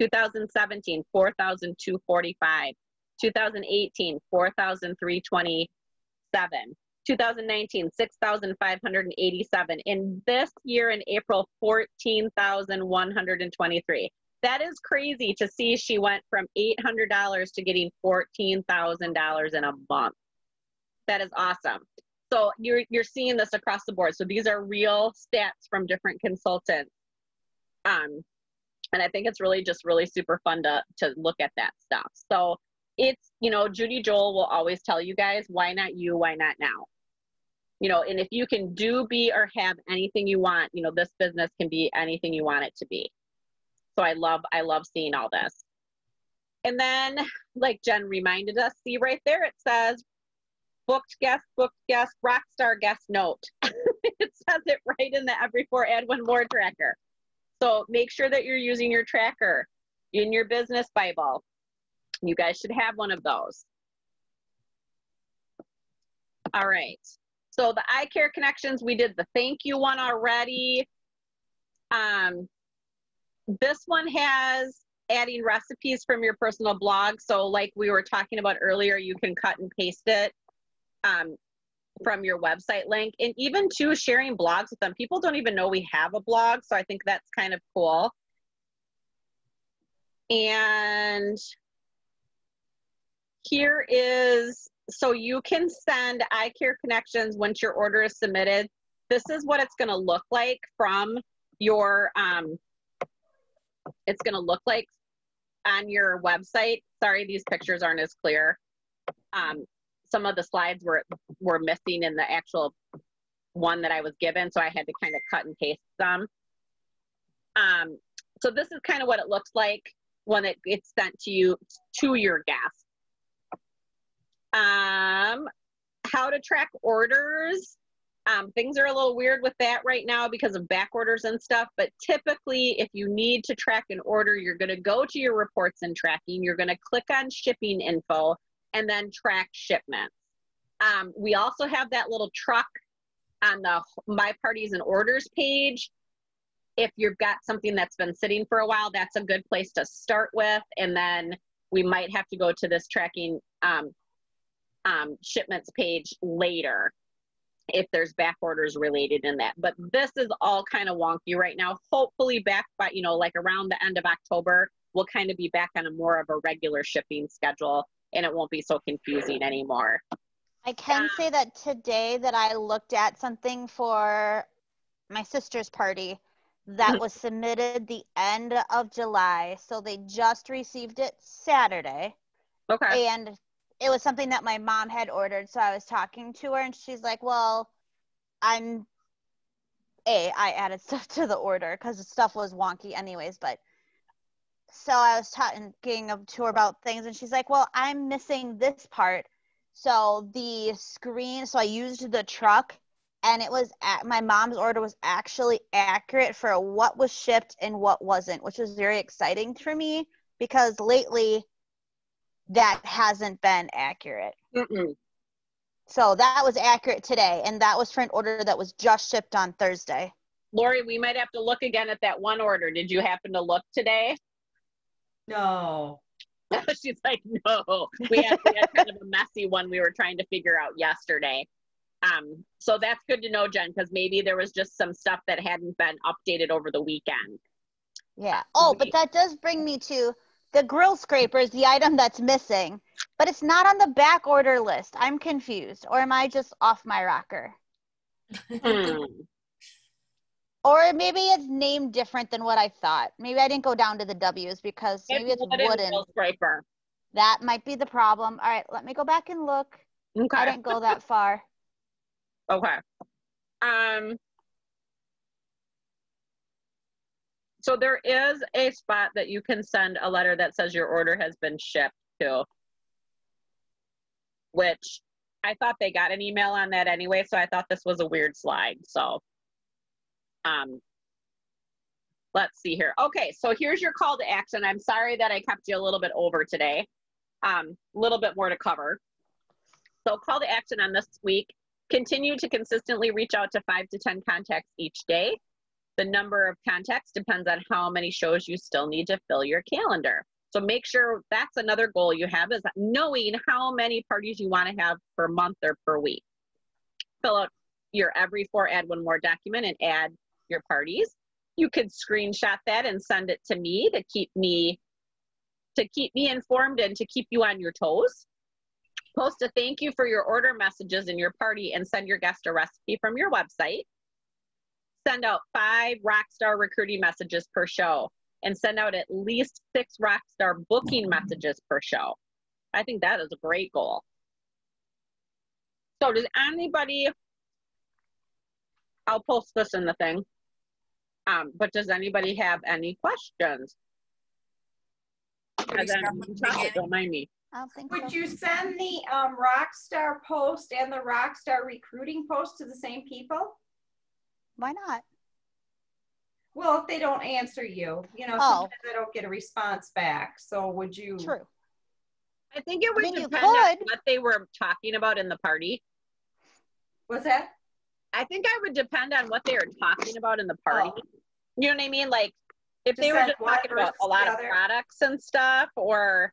2017, 4,245. 2018, 4,327. 2019, 6,587. In this year in April, 14,123. That is crazy to see she went from $800 to getting $14,000 in a month. That is awesome. So you're, you're seeing this across the board. So these are real stats from different consultants. Um, and I think it's really just really super fun to, to look at that stuff. So it's, you know, Judy Joel will always tell you guys, why not you? Why not now? You know, and if you can do, be, or have anything you want, you know, this business can be anything you want it to be. So I love, I love seeing all this. And then, like Jen reminded us, see right there, it says booked guest, booked guest, rock star guest note. it says it right in the every four add one more tracker. So make sure that you're using your tracker in your business Bible. You guys should have one of those. All right. So the eye care connections, we did the thank you one already. Um, this one has adding recipes from your personal blog. So like we were talking about earlier, you can cut and paste it um, from your website link. And even to sharing blogs with them. People don't even know we have a blog. So I think that's kind of cool. And here is, so you can send eye care connections once your order is submitted. This is what it's gonna look like from your, um, it's gonna look like on your website. Sorry, these pictures aren't as clear. Um, some of the slides were, were missing in the actual one that I was given, so I had to kind of cut and paste some. Um, so this is kind of what it looks like when it gets sent to you to your guest. Um, how to track orders. Um, things are a little weird with that right now because of back orders and stuff. But typically, if you need to track an order, you're going to go to your reports and tracking. You're going to click on shipping info and then track shipments. Um, we also have that little truck on the My Parties and Orders page. If you've got something that's been sitting for a while, that's a good place to start with. And then we might have to go to this tracking um, um, shipments page later if there's back orders related in that. But this is all kind of wonky right now. Hopefully back by, you know, like around the end of October, we'll kind of be back on a more of a regular shipping schedule and it won't be so confusing anymore. I can say that today that I looked at something for my sister's party that was submitted the end of July. So they just received it Saturday. Okay. And it was something that my mom had ordered. So I was talking to her and she's like, Well, I'm A, I added stuff to the order because the stuff was wonky anyways, but so I was talking to her about things and she's like, Well, I'm missing this part. So the screen, so I used the truck and it was at my mom's order was actually accurate for what was shipped and what wasn't, which was very exciting for me because lately that hasn't been accurate. Mm-mm. So that was accurate today, and that was for an order that was just shipped on Thursday. Lori, we might have to look again at that one order. Did you happen to look today? No. She's like, no. We had, we had kind of a messy one we were trying to figure out yesterday. Um, so that's good to know, Jen, because maybe there was just some stuff that hadn't been updated over the weekend. Yeah. Oh, but that does bring me to the grill scraper is the item that's missing, but it's not on the back order list. I'm confused. Or am I just off my rocker? Hmm. Or maybe it's named different than what I thought. Maybe I didn't go down to the W's because maybe it's wooden wooden. scraper. That might be the problem. All right, let me go back and look. Okay. I didn't go that far. Okay. Um. So there is a spot that you can send a letter that says your order has been shipped to. Which I thought they got an email on that anyway, so I thought this was a weird slide. So, um, let's see here. Okay, so here's your call to action. I'm sorry that I kept you a little bit over today. Um, a little bit more to cover. So, call to action on this week Continue to consistently reach out to five to 10 contacts each day. The number of contacts depends on how many shows you still need to fill your calendar. So make sure that's another goal you have is knowing how many parties you want to have per month or per week. Fill out your every four add one more document and add your parties. You could screenshot that and send it to me to keep me to keep me informed and to keep you on your toes. Post a thank you for your order messages in your party and send your guest a recipe from your website. Send out five Rockstar recruiting messages per show and send out at least six Rockstar booking messages per show. I think that is a great goal. So, does anybody, I'll post this in the thing, um, but does anybody have any questions? Should we And then, start with the Tasha, beginning? don't mind me. Think Would so. you send the um, Rockstar post and the Rockstar recruiting post to the same people? Why not? Well, if they don't answer you, you know, Oh. sometimes I don't get a response back. So would you? True. I think it would mean, depend on what they were talking about in the party. What's that? I think I would depend on what they were talking about in the oh. party. Oh. You know what I mean? Like if Just they were just one talking about a lot the of products and stuff, or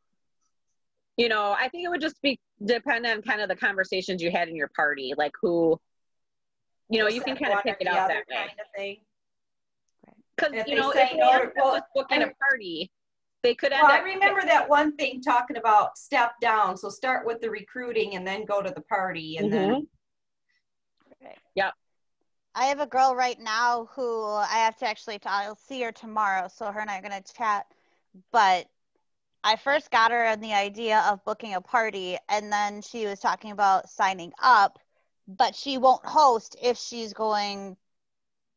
you know, I think it would just be depend on kind of the conversations you had in your party, like who, you know, you can kind of pick it the out that way. Kind of thing. Because If you they know, if they no end to- up well, booking a I- party, they could end Well, I up. remember that one thing talking about step down. So start with the recruiting and then go to the party and then mm-hmm. Yep. I have a girl right now who I have to actually, I'll see her tomorrow, so her and I are going to chat. But I first got her on the idea of booking a party, and then she was talking about signing up, but she won't host if she's going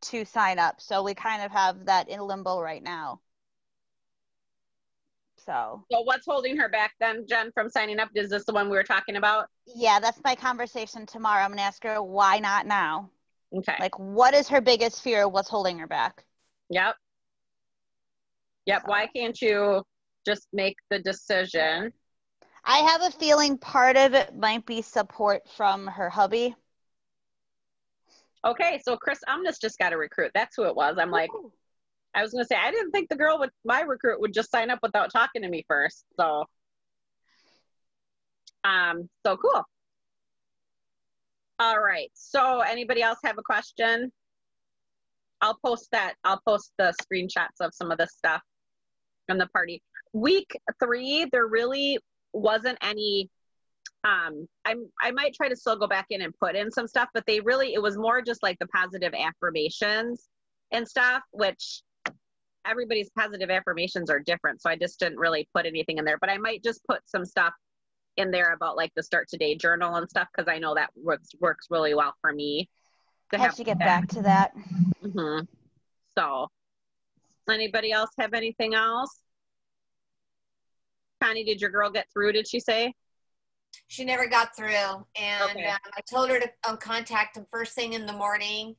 to sign up. So we kind of have that in limbo right now. So, So what's holding her back then, Jen, from signing up? Is this the one we were talking about? yeah, that's my conversation tomorrow. I'm going to ask her why not now? Okay. Like, what is her biggest fear? What's holding her back? Yep. Yep. Why can't you just make the decision? I have a feeling part of it might be support from her hubby. Okay, so Chris Umnus just got a recruit. That's who it was. I'm like, I was gonna say I didn't think the girl with my recruit would just sign up without talking to me first. So, um, so cool. All right. So, anybody else have a question? I'll post that. I'll post the screenshots of some of this stuff from the party. Week three, they're really wasn't any. Um, I'm I might try to still go back in and put in some stuff, but they really it was more just like the positive affirmations and stuff, which everybody's positive affirmations are different. So I just didn't really put anything in there, but I might just put some stuff in there about like the start today journal and stuff because I know that works works really well for me. I have to get back to that. mm-hmm. So, anybody else have anything else? Connie, did your girl get through? Did she say? She never got through, and Okay. um, I told her to um, contact him first thing in the morning,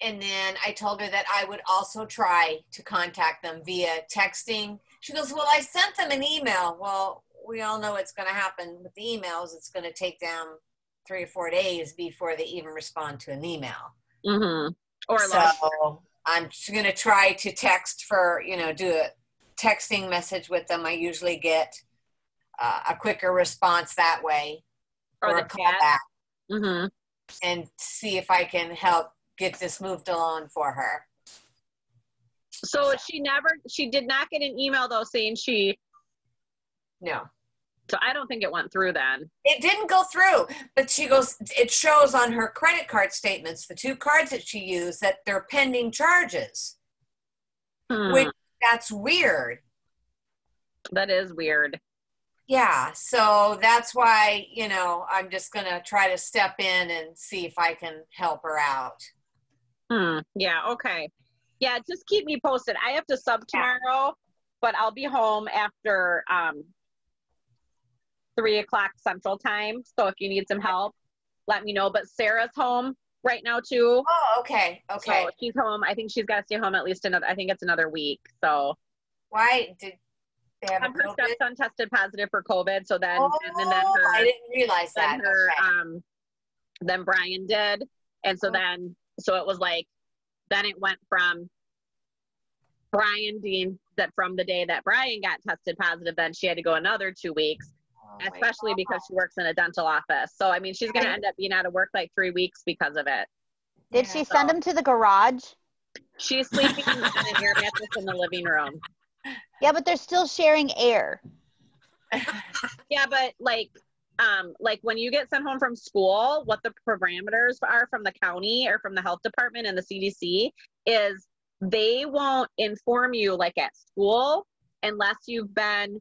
and then I told her that I would also try to contact them via texting. She goes, "Well, I sent them an email." Well, we all know what's going to happen with the emails. It's going to take them three or four days before they even respond to an email. Mm-hmm. Or so I'm just going to try to text for you know do a texting message with them. I usually get uh, a quicker response that way or or a call chat. back Mm-hmm. and see if I can help get this moved along for her. So she never, she did not get an email though saying she No. So I don't think it went through then. It didn't go through, but she goes, it shows on her credit card statements, the two cards that she used, that they're pending charges, Hmm, which that's weird. that is weird. Yeah, so that's why, you know, I'm just going to try to step in and see if I can help her out. Hmm. Yeah. Okay. Yeah. Just keep me posted. I have to sub tomorrow, but I'll be home after um, three o'clock Central Time. So if you need some help, let me know. But Sarah's home right now too. Oh, okay. Okay. So she's home. I think she's got to stay home at least another. I think it's another week. So Why did they have her stepson tested positive for COVID. So then, Oh, and then her, I didn't realize that. then her, Okay. um, then Brian did, and so Oh. then, so it was like, then it went from Brian Dean that from the day that Brian got tested positive, then she had to go another two weeks, Oh especially because she works in a dental office. So I mean, she's gonna end up being out of work like three weeks because of it. Did Yeah. she send him to the garage? She's sleeping on an air mattress in the living room. Yeah, but they're still sharing air. Yeah, but like, um, like when you get sent home from school, what the parameters are from the county or from the health department and the CDC is they won't inform you like at school unless you've been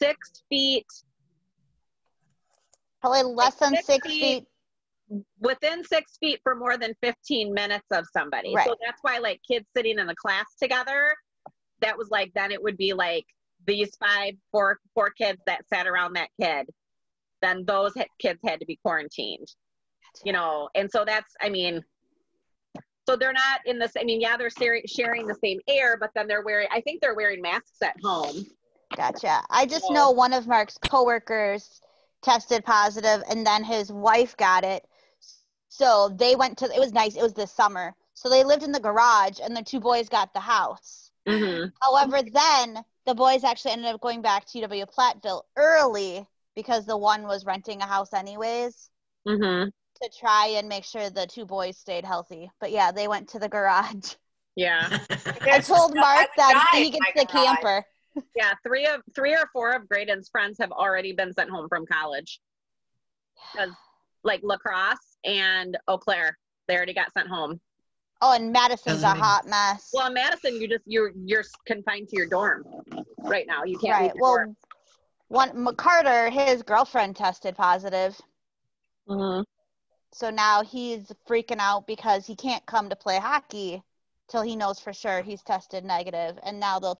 six feet Probably less than six six feet- feet. within six feet for more than 15 minutes of somebody. So that's why like kids sitting in the class together, that was like then it would be like these five, four, four kids that sat around that kid. Then those kids had to be quarantined, you know. And so that's, I mean, so they're not in this. I mean, yeah, they're sharing the same air, but then they're wearing. I think they're wearing masks at home. Gotcha. I just So- know one of Mark's coworkers tested positive and then his wife got it. So they went to it was nice. It was this summer. So they lived in the garage and the two boys got the house. Mm-hmm. However, then the boys actually ended up going back to UW Platteville early because the one was renting a house anyways Mm-hmm. to try and make sure the two boys stayed healthy. But yeah, they went to the garage. Yeah. I told stuff- I Mark that he gets the garage. camper. Yeah, three of three or four of Graydon's friends have already been sent home from college. Because like La Crosse and Eau Claire, they already got sent home. Oh, and Madison's a hot mess. Well, in Madison, you just you're you're confined to your dorm right now. You can't right. Well, dorm. one McCarter, his girlfriend tested positive, Mm-hmm. so now he's freaking out because he can't come to play hockey till he knows for sure he's tested negative, and now they'll